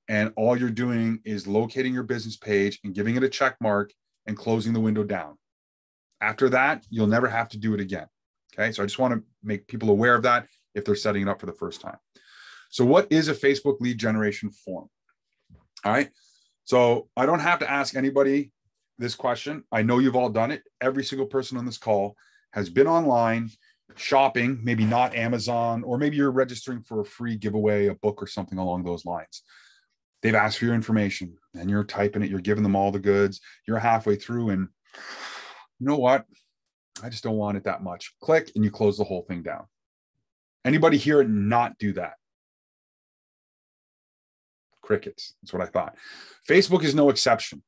and all you're doing is locating your business page and giving it a check mark and closing the window down. After that, you'll never have to do it again. Okay. So I just want to make people aware of that if they're setting it up for the first time. So, what is a Facebook lead generation form? All right. So, I don't have to ask anybody this question. I know you've all done it. Every single person on this call has been online shopping, maybe not Amazon, or maybe you're registering for a free giveaway, a book, or something along those lines they've asked for your information and you're typing it, you're giving them all the goods, you're halfway through, and you know what? I just don't want it that much. Click and you close the whole thing down. Anybody here not do that? Crickets. That's what I thought. Facebook is no exception.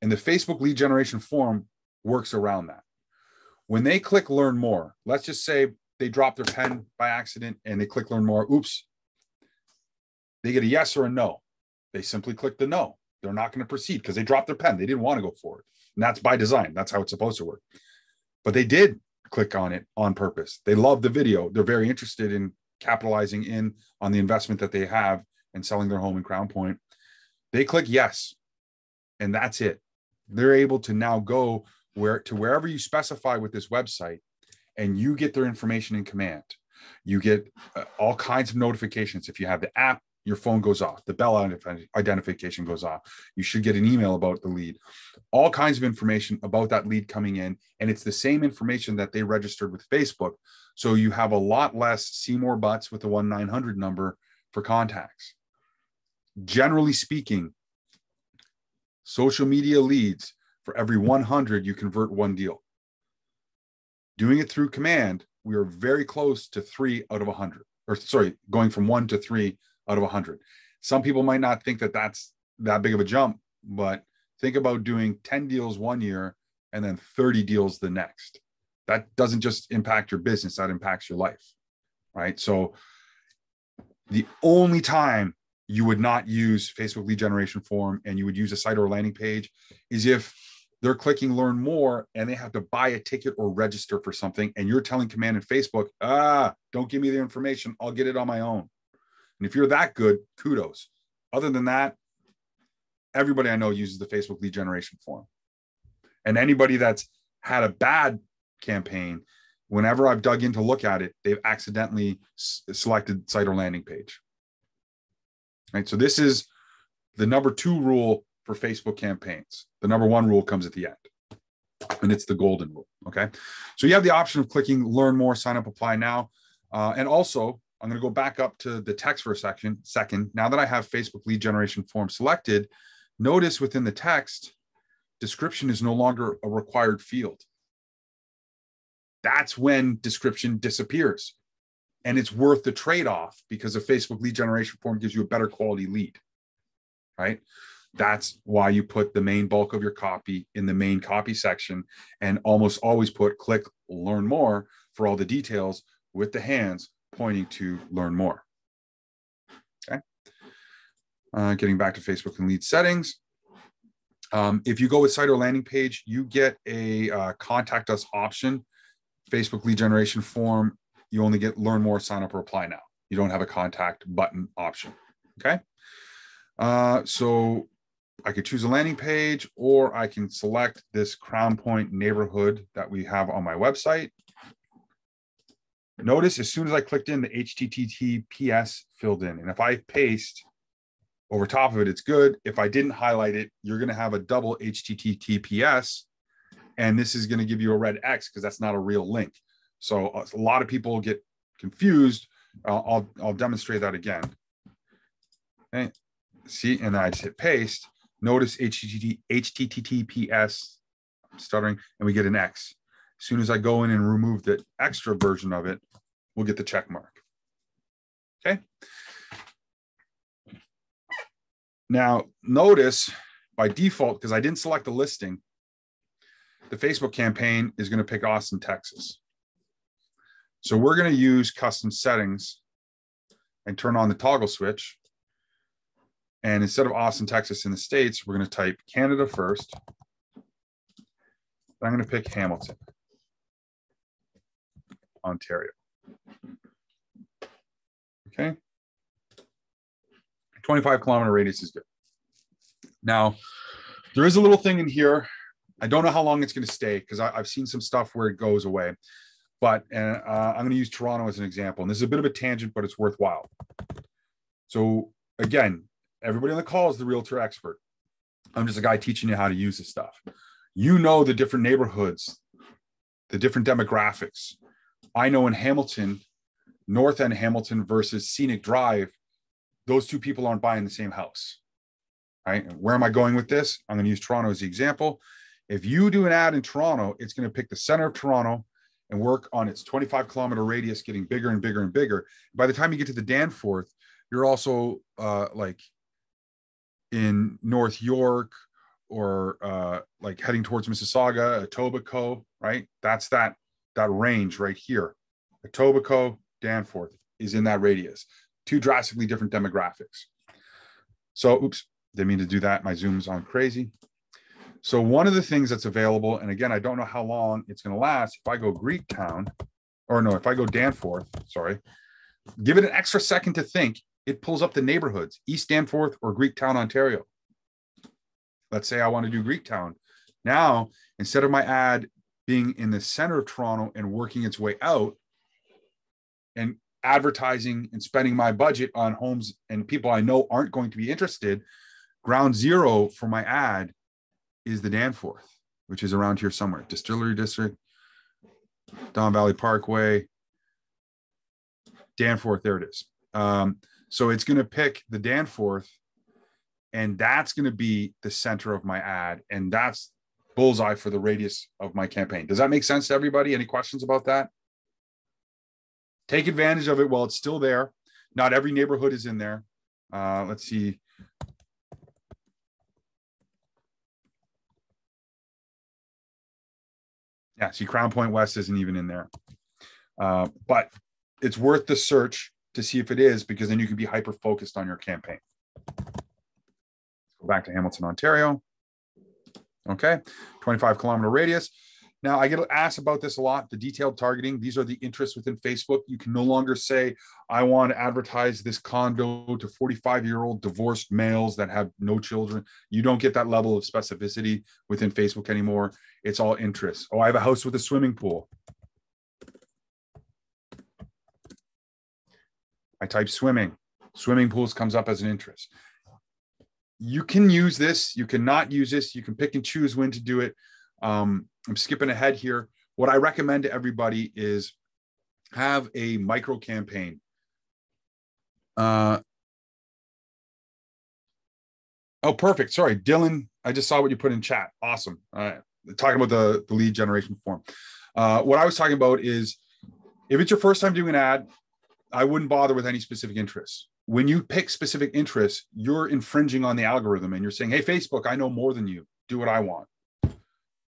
And the Facebook lead generation form works around that. When they click learn more, let's just say they drop their pen by accident and they click learn more. Oops. They get a yes or a no they simply click the no. They're not going to proceed because they dropped their pen. They didn't want to go forward. And that's by design. That's how it's supposed to work. but they did click on it on purpose. They love the video. They're very interested in capitalizing in on the investment that they have and selling their home in Crown Point. They click yes, and that's it. They're able to now go where to wherever you specify with this website, and you get their information in command. You get uh, all kinds of notifications. If you have the app, your phone goes off, the bell identification goes off. You should get an email about the lead, all kinds of information about that lead coming in. And it's the same information that they registered with Facebook. So you have a lot less see more butts with the 1 900 number for contacts. Generally speaking, social media leads for every 100, you convert one deal. Doing it through command, we are very close to three out of 100, or sorry, going from one to three out of 100. Some people might not think that that's that big of a jump, but think about doing 10 deals one year and then 30 deals the next. That doesn't just impact your business, that impacts your life. Right. So the only time you would not use Facebook lead generation form and you would use a site or a landing page is if they're clicking learn more and they have to buy a ticket or register for something and you're telling command in facebook ah don't give me the information i'll get it on my own and if you're that good, kudos. Other than that, everybody I know uses the Facebook lead generation form. And anybody that's had a bad campaign, whenever I've dug in to look at it, they've accidentally s- selected site or landing page. Right. So this is the number two rule for Facebook campaigns. The number one rule comes at the end, and it's the golden rule. Okay. So you have the option of clicking learn more, sign up, apply now. Uh, and also, I'm going to go back up to the text for a section, second. Now that I have Facebook lead generation form selected, notice within the text, description is no longer a required field. That's when description disappears. And it's worth the trade off because a Facebook lead generation form gives you a better quality lead, right? That's why you put the main bulk of your copy in the main copy section and almost always put click learn more for all the details with the hands pointing to learn more. Okay. Uh, getting back to Facebook and lead settings. Um, if you go with site or landing page, you get a uh, contact us option. Facebook lead generation form, you only get learn more, sign up, or apply now. You don't have a contact button option. Okay. Uh, so I could choose a landing page or I can select this Crown Point neighborhood that we have on my website. Notice as soon as I clicked in, the HTTPS filled in. And if I paste over top of it, it's good. If I didn't highlight it, you're going to have a double HTTPS. And this is going to give you a red X because that's not a real link. So uh, a lot of people get confused. Uh, I'll, I'll demonstrate that again. Okay. See, and I just hit paste. Notice HTTP, HTTPS, stuttering, and we get an X. As soon as I go in and remove the extra version of it, we'll get the check mark. Okay. Now, notice by default, because I didn't select the listing, the Facebook campaign is going to pick Austin, Texas. So we're going to use custom settings and turn on the toggle switch. And instead of Austin, Texas in the States, we're going to type Canada first. I'm going to pick Hamilton. Ontario. Okay. 25 kilometer radius is good. Now, there is a little thing in here. I don't know how long it's going to stay because I've seen some stuff where it goes away. But uh, I'm going to use Toronto as an example. And this is a bit of a tangent, but it's worthwhile. So, again, everybody on the call is the realtor expert. I'm just a guy teaching you how to use this stuff. You know the different neighborhoods, the different demographics, I know in Hamilton, North End Hamilton versus Scenic Drive, those two people aren't buying the same house. Right? Where am I going with this? I'm going to use Toronto as the example. If you do an ad in Toronto, it's going to pick the center of Toronto and work on its 25 kilometer radius, getting bigger and bigger and bigger. By the time you get to the Danforth, you're also uh, like in North York or uh, like heading towards Mississauga, Etobicoke, right? That's that that range right here. Etobicoke, Danforth is in that radius. Two drastically different demographics. So, oops, didn't mean to do that. My zoom's on crazy. So one of the things that's available, and again, I don't know how long it's going to last. If I go Greek Town, or no, if I go Danforth, sorry, give it an extra second to think. It pulls up the neighborhoods, East Danforth or Greek Town, Ontario. Let's say I want to do Greek Town. Now, instead of my ad being in the center of Toronto and working its way out and advertising and spending my budget on homes and people I know aren't going to be interested, ground zero for my ad is the Danforth, which is around here somewhere. Distillery District, Don Valley Parkway, Danforth, there it is. Um, so it's going to pick the Danforth, and that's going to be the center of my ad. And that's bullseye for the radius of my campaign. Does that make sense to everybody? Any questions about that? Take advantage of it while it's still there. Not every neighborhood is in there. Uh, let's see. Yeah, see, Crown Point West isn't even in there. Uh, but it's worth the search to see if it is, because then you can be hyper focused on your campaign. Go back to Hamilton, Ontario. Okay, 25 kilometer radius. Now, I get asked about this a lot the detailed targeting. These are the interests within Facebook. You can no longer say, I want to advertise this condo to 45 year old divorced males that have no children. You don't get that level of specificity within Facebook anymore. It's all interests. Oh, I have a house with a swimming pool. I type swimming. Swimming pools comes up as an interest. You can use this. You cannot use this. You can pick and choose when to do it. Um, I'm skipping ahead here. What I recommend to everybody is have a micro campaign. Uh, oh, perfect. Sorry, Dylan. I just saw what you put in chat. Awesome. Uh, talking about the, the lead generation form. Uh, what I was talking about is if it's your first time doing an ad, I wouldn't bother with any specific interests. When you pick specific interests, you're infringing on the algorithm and you're saying, hey, Facebook, I know more than you. Do what I want.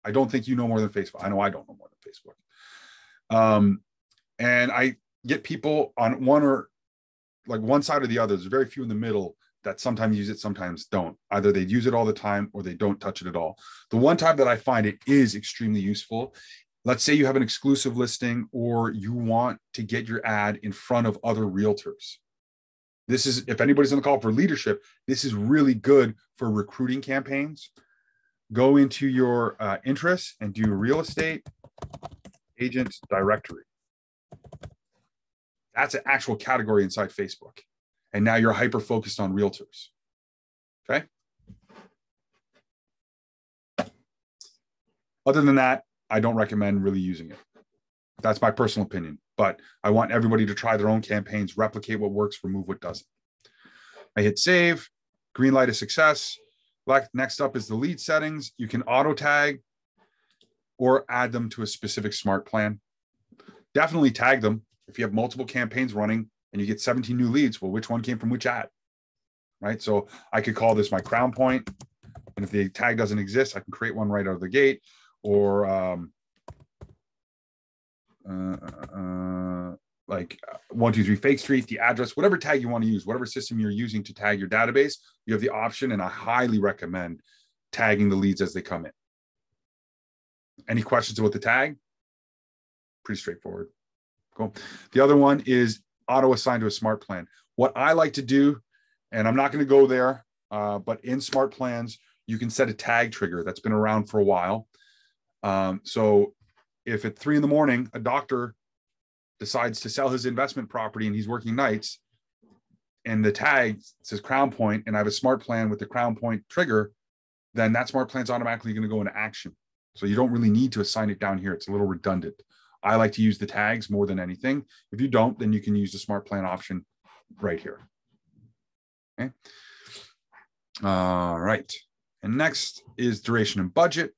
I don't think you know more than Facebook. I know I don't know more than Facebook. Um, and I get people on one or like one side or the other. There's very few in the middle that sometimes use it, sometimes don't. Either they use it all the time or they don't touch it at all. The one time that I find it is extremely useful. Let's say you have an exclusive listing or you want to get your ad in front of other realtors. This is, if anybody's on the call for leadership, this is really good for recruiting campaigns go into your uh, interests and do real estate agent directory. That's an actual category inside Facebook. And now you're hyper focused on realtors. Okay. Other than that, I don't recommend really using it. That's my personal opinion. But I want everybody to try their own campaigns, replicate what works, remove what doesn't. I hit save, green light of success. Next up is the lead settings. You can auto tag or add them to a specific smart plan. Definitely tag them. If you have multiple campaigns running and you get 17 new leads, well, which one came from which ad? Right. So I could call this my crown point, And if the tag doesn't exist, I can create one right out of the gate or um, uh, uh, like uh, one two three fake street the address whatever tag you want to use whatever system you're using to tag your database you have the option and i highly recommend tagging the leads as they come in. Any questions about the tag? Pretty straightforward. Cool. The other one is auto assign to a smart plan. What i like to do and i'm not going to go there uh, but in smart plans you can set a tag trigger that's been around for a while. Um, so if at three in the morning a doctor decides to sell his investment property and he's working nights and the tag says crown point and i have a smart plan with the crown point trigger then that smart plan is automatically going to go into action. So you don't really need to assign it down here. It's a little redundant. I like to use the tags more than anything. If you don't then you can use the smart plan option right here. Okay? All right. And next is duration and budget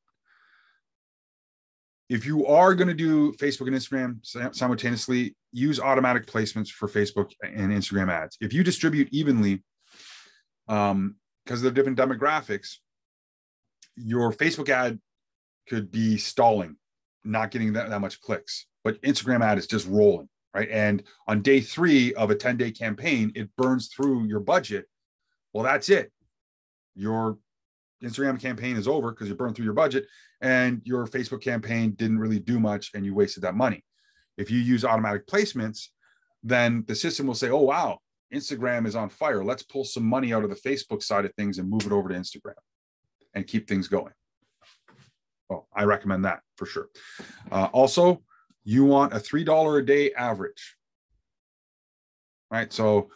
if you are going to do Facebook and Instagram simultaneously, use automatic placements for Facebook and Instagram ads. If you distribute evenly, um, because of the different demographics, your Facebook ad could be stalling, not getting that, that much clicks, but Instagram ad is just rolling, right? And on day three of a 10 day campaign, it burns through your budget. Well, that's it. Your Instagram campaign is over because you burned through your budget and your Facebook campaign didn't really do much and you wasted that money. If you use automatic placements, then the system will say, oh, wow, Instagram is on fire. Let's pull some money out of the Facebook side of things and move it over to Instagram and keep things going. Well, I recommend that for sure. Uh, also, you want a $3 a day average. Right. So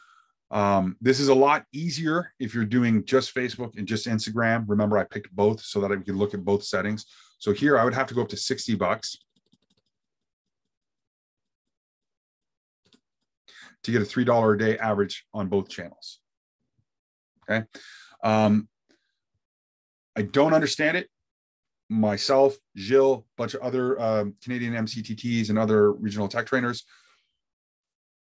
um, this is a lot easier if you're doing just Facebook and just Instagram. Remember, I picked both so that I can look at both settings. So here I would have to go up to 60 bucks to get a $3 a day average on both channels. Okay. Um, I don't understand it. Myself, Jill, bunch of other um, Canadian MCTTs and other regional tech trainers,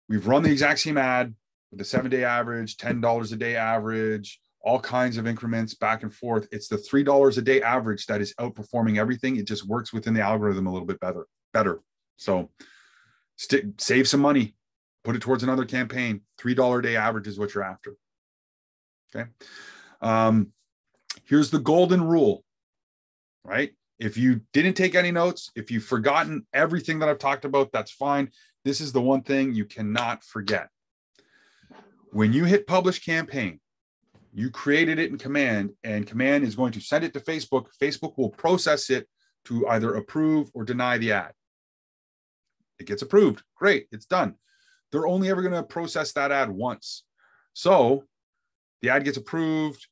we've run the exact same ad the seven day average, $10 a day average, all kinds of increments back and forth. It's the $3 a day average that is outperforming everything. It just works within the algorithm a little bit better. Better. So stick, save some money, put it towards another campaign. $3 a day average is what you're after. Okay. Um, here's the golden rule, right? If you didn't take any notes, if you've forgotten everything that I've talked about, that's fine. This is the one thing you cannot forget. When you hit publish campaign, you created it in command and command is going to send it to Facebook. Facebook will process it to either approve or deny the ad. It gets approved. Great, it's done. They're only ever going to process that ad once. So the ad gets approved.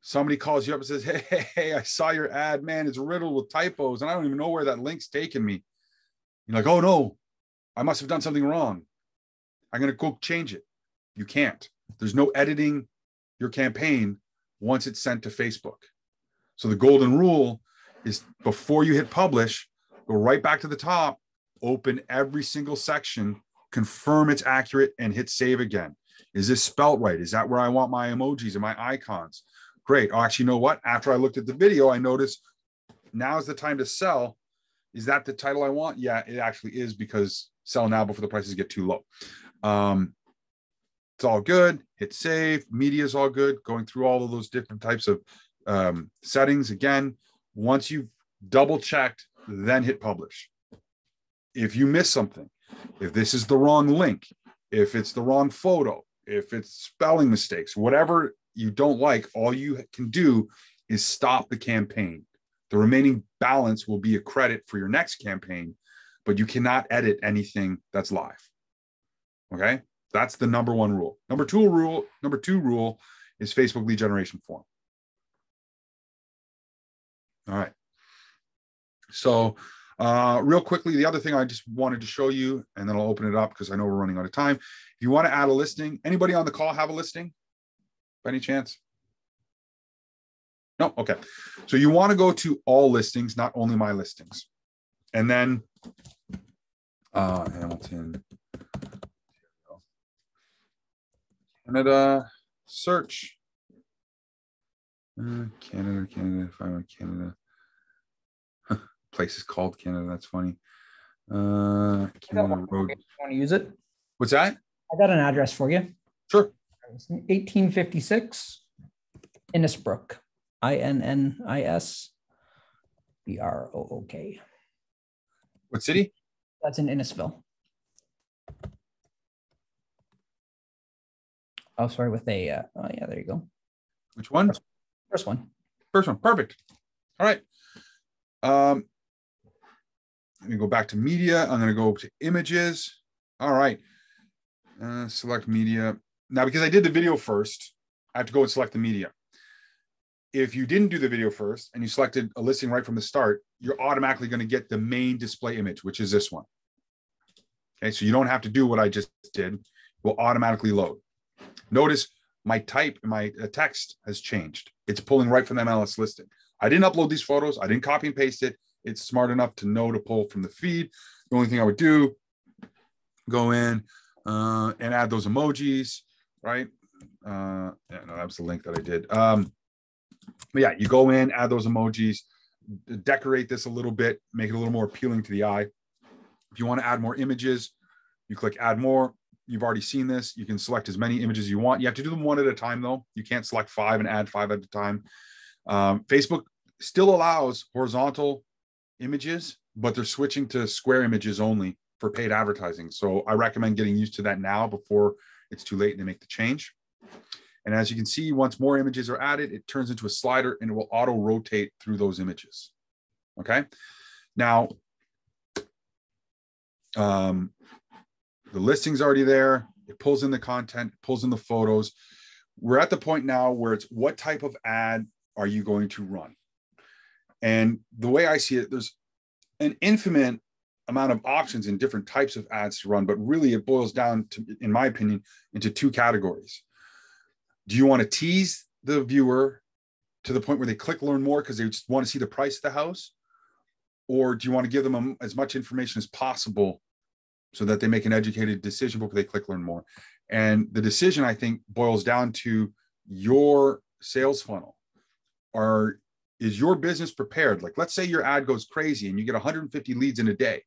Somebody calls you up and says, hey, hey, hey, I saw your ad, man. It's riddled with typos, and I don't even know where that link's taken me. You're like, oh no, I must have done something wrong. I'm going to go change it. You can't. There's no editing your campaign once it's sent to Facebook. So the golden rule is before you hit publish, go right back to the top, open every single section, confirm it's accurate, and hit save again. Is this spelt right? Is that where I want my emojis and my icons? Great. Oh, actually, you know what? After I looked at the video, I noticed now is the time to sell. Is that the title I want? Yeah, it actually is because sell now before the prices get too low. Um, it's all good. Hit save. Media is all good. Going through all of those different types of um, settings again. Once you've double checked, then hit publish. If you miss something, if this is the wrong link, if it's the wrong photo, if it's spelling mistakes, whatever you don't like, all you can do is stop the campaign. The remaining balance will be a credit for your next campaign, but you cannot edit anything that's live. Okay? That's the number one rule. Number two rule, number two rule is Facebook lead generation form. All right. So uh, real quickly, the other thing I just wanted to show you, and then I'll open it up because I know we're running out of time. If you want to add a listing, anybody on the call have a listing? By any chance? No, okay. So you want to go to all listings, not only my listings. And then uh, Hamilton, Canada, search. Uh, Canada, Canada, if I want Canada. [laughs] Place is called Canada. That's funny. Uh, Canada Road. Want to use it? What's that? I got an address for you. Sure. 1856 Innisbrook. I N N I S B R O O K. What city? That's in Innisfil. Oh, sorry, with a, uh, oh yeah, there you go. Which one? First one. First one. Perfect. All right. Um, let me go back to media. I'm going to go to images. All right. Uh, select media. Now, because I did the video first, I have to go and select the media. If you didn't do the video first and you selected a listing right from the start, you're automatically going to get the main display image, which is this one. Okay, so you don't have to do what I just did. It will automatically load. Notice my type, my uh, text has changed. It's pulling right from the MLS listing. I didn't upload these photos. I didn't copy and paste it. It's smart enough to know to pull from the feed. The only thing I would do, go in uh, and add those emojis, right? Uh, yeah, no, that was the link that I did. Um, but yeah, you go in, add those emojis, decorate this a little bit, make it a little more appealing to the eye. If you want to add more images, you click add more. You've already seen this. You can select as many images you want. You have to do them one at a time, though. You can't select five and add five at a time. Um, Facebook still allows horizontal images, but they're switching to square images only for paid advertising. So I recommend getting used to that now before it's too late and they make the change. And as you can see, once more images are added, it turns into a slider and it will auto rotate through those images. Okay. Now, um, the listing's already there. It pulls in the content, pulls in the photos. We're at the point now where it's what type of ad are you going to run? And the way I see it, there's an infinite amount of options and different types of ads to run, but really it boils down to, in my opinion, into two categories. Do you want to tease the viewer to the point where they click learn more because they just want to see the price of the house? Or do you want to give them as much information as possible so that they make an educated decision before they click learn more? And the decision, I think, boils down to your sales funnel. Are is your business prepared? Like, let's say your ad goes crazy and you get 150 leads in a day.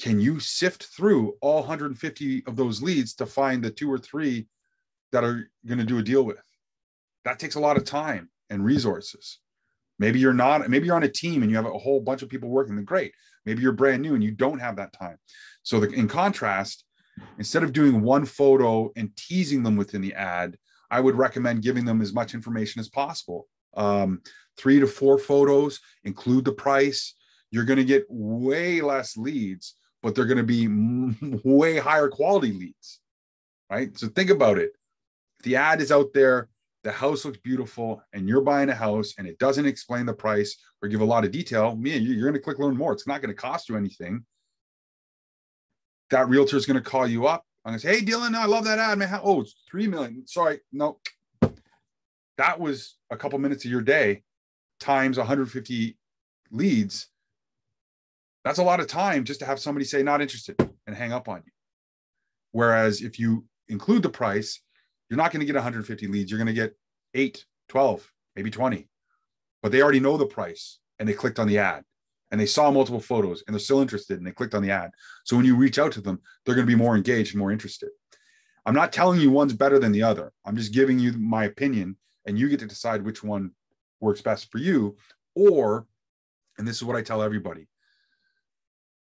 Can you sift through all 150 of those leads to find the two or three that are going to do a deal with? That takes a lot of time and resources. Maybe you're not, maybe you're on a team and you have a whole bunch of people working. Then great. Maybe you're brand new and you don't have that time. So, the, in contrast, instead of doing one photo and teasing them within the ad, I would recommend giving them as much information as possible. Um, three to four photos, include the price. You're going to get way less leads, but they're going to be [laughs] way higher quality leads. Right. So think about it. The ad is out there, the house looks beautiful, and you're buying a house and it doesn't explain the price or give a lot of detail. Me, and you're going to click learn more. It's not going to cost you anything. That realtor is going to call you up. I'm going to say, Hey, Dylan, I love that ad. Man, oh, it's three million. Sorry. No, that was a couple minutes of your day times 150 leads that's a lot of time just to have somebody say not interested and hang up on you whereas if you include the price you're not going to get 150 leads. You're going to get 8 12 maybe 20 but they already know the price and they clicked on the ad and they saw multiple photos and they're still interested and they clicked on the ad. So when you reach out to them they're going to be more engaged and more interested. I'm not telling you one's better than the other. I'm just giving you my opinion and you get to decide which one works best for you. Or, and this is what I tell everybody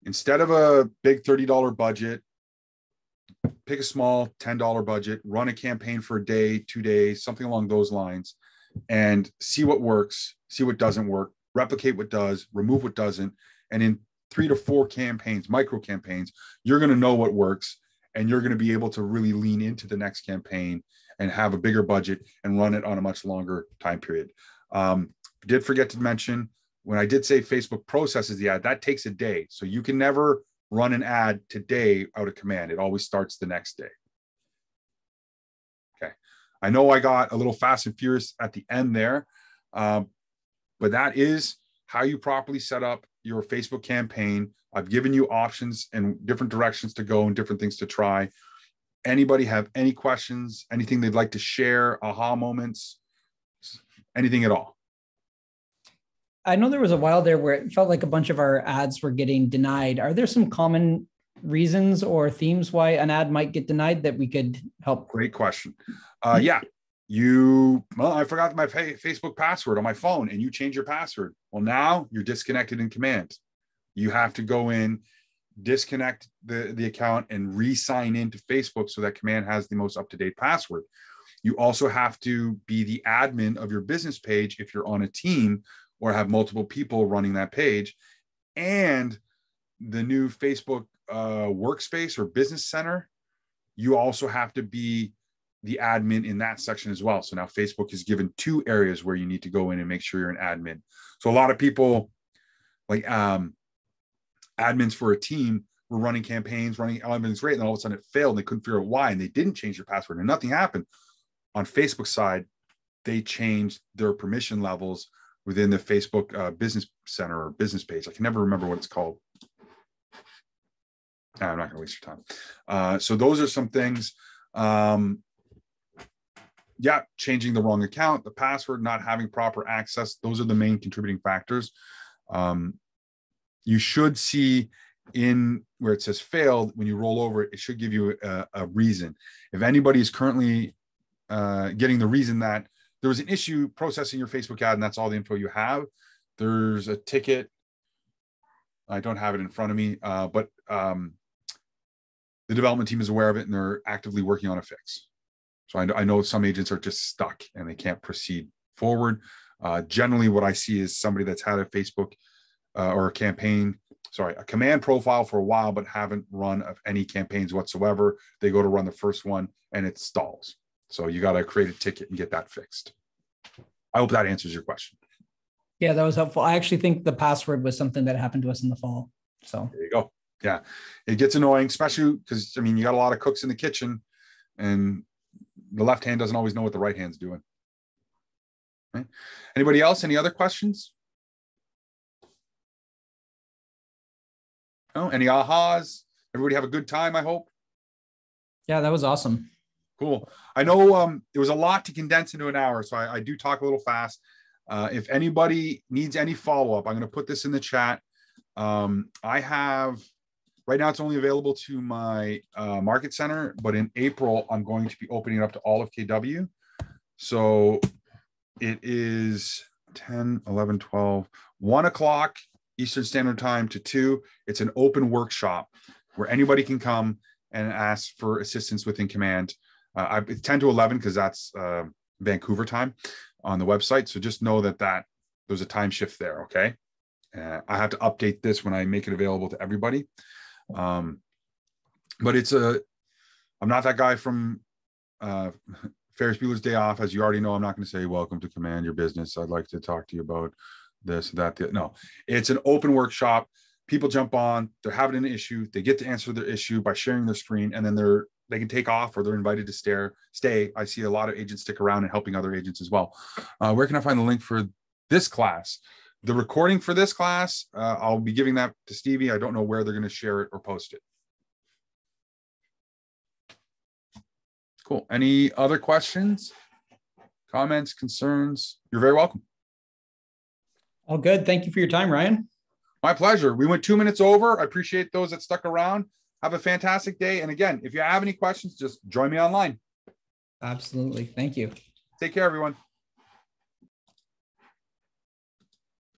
instead of a big $30 budget, pick a small $10 budget, run a campaign for a day, two days, something along those lines, and see what works, see what doesn't work, replicate what does, remove what doesn't. And in three to four campaigns, micro campaigns, you're going to know what works and you're going to be able to really lean into the next campaign and have a bigger budget and run it on a much longer time period. Um, did forget to mention when I did say Facebook processes the ad, that takes a day. So you can never run an ad today out of command. It always starts the next day. Okay. I know I got a little fast and furious at the end there, um, but that is how you properly set up your Facebook campaign. I've given you options and different directions to go and different things to try. Anybody have any questions, anything they'd like to share, aha moments, anything at all? I know there was a while there where it felt like a bunch of our ads were getting denied. Are there some common reasons or themes why an ad might get denied that we could help? Great question. Uh, yeah, you, well, I forgot my Facebook password on my phone and you change your password. Well, now you're disconnected in command. You have to go in, disconnect the, the account and re sign into Facebook so that command has the most up to date password. You also have to be the admin of your business page if you're on a team or have multiple people running that page. And the new Facebook uh, workspace or business center, you also have to be the admin in that section as well. So now Facebook is given two areas where you need to go in and make sure you're an admin. So a lot of people, like um, admins for a team, were running campaigns, running elements great, and all of a sudden it failed and they couldn't figure out why, and they didn't change their password and nothing happened on Facebook side, they changed their permission levels within the Facebook uh, Business Center or business page. I can never remember what it's called. I'm not going to waste your time. Uh, so those are some things. Um, yeah, changing the wrong account, the password, not having proper access. Those are the main contributing factors. Um, you should see in where it says failed, when you roll over it, it should give you a, a reason. If anybody is currently uh, getting the reason that there was an issue processing your Facebook ad, and that's all the info you have. There's a ticket. I don't have it in front of me, uh, but um, the development team is aware of it and they're actively working on a fix. So I know, I know some agents are just stuck and they can't proceed forward. Uh, generally, what I see is somebody that's had a Facebook uh, or a campaign, sorry, a command profile for a while, but haven't run of any campaigns whatsoever. They go to run the first one and it stalls. So you got to create a ticket and get that fixed. I hope that answers your question. Yeah, that was helpful. I actually think the password was something that happened to us in the fall. So There you go. Yeah, it gets annoying, especially because I mean you got a lot of cooks in the kitchen, and the left hand doesn't always know what the right hand's doing. Right? Anybody else? Any other questions? No. Any ahas? Everybody have a good time. I hope. yeah, that was awesome. Cool. I know um, there was a lot to condense into an hour, so I, I do talk a little fast. Uh, if anybody needs any follow up, I'm going to put this in the chat. Um, I have right now it's only available to my uh, market center, but in April I'm going to be opening it up to all of KW. So it is 10, 11, 12, 1 o'clock Eastern Standard Time to 2. It's an open workshop where anybody can come and ask for assistance within command. Uh, I, it's 10 to 11 because that's uh, Vancouver time on the website. So just know that that there's a time shift there. Okay. Uh, I have to update this when I make it available to everybody. Um, but it's a, I'm not that guy from uh, Ferris Bueller's Day Off. As you already know, I'm not going to say, Welcome to Command Your Business. I'd like to talk to you about this, that, the, no. It's an open workshop. People jump on, they're having an issue. They get to answer their issue by sharing their screen, and then they're they can take off or they're invited to stay. Stay. I see a lot of agents stick around and helping other agents as well. Uh, where can I find the link for this class? The recording for this class, uh, I'll be giving that to Stevie. I don't know where they're going to share it or post it. Cool. Any other questions, comments, concerns? You're very welcome. All good. Thank you for your time, Ryan. My pleasure. We went two minutes over. I appreciate those that stuck around. Have a fantastic day. And again, if you have any questions, just join me online. Absolutely. Thank you. Take care, everyone.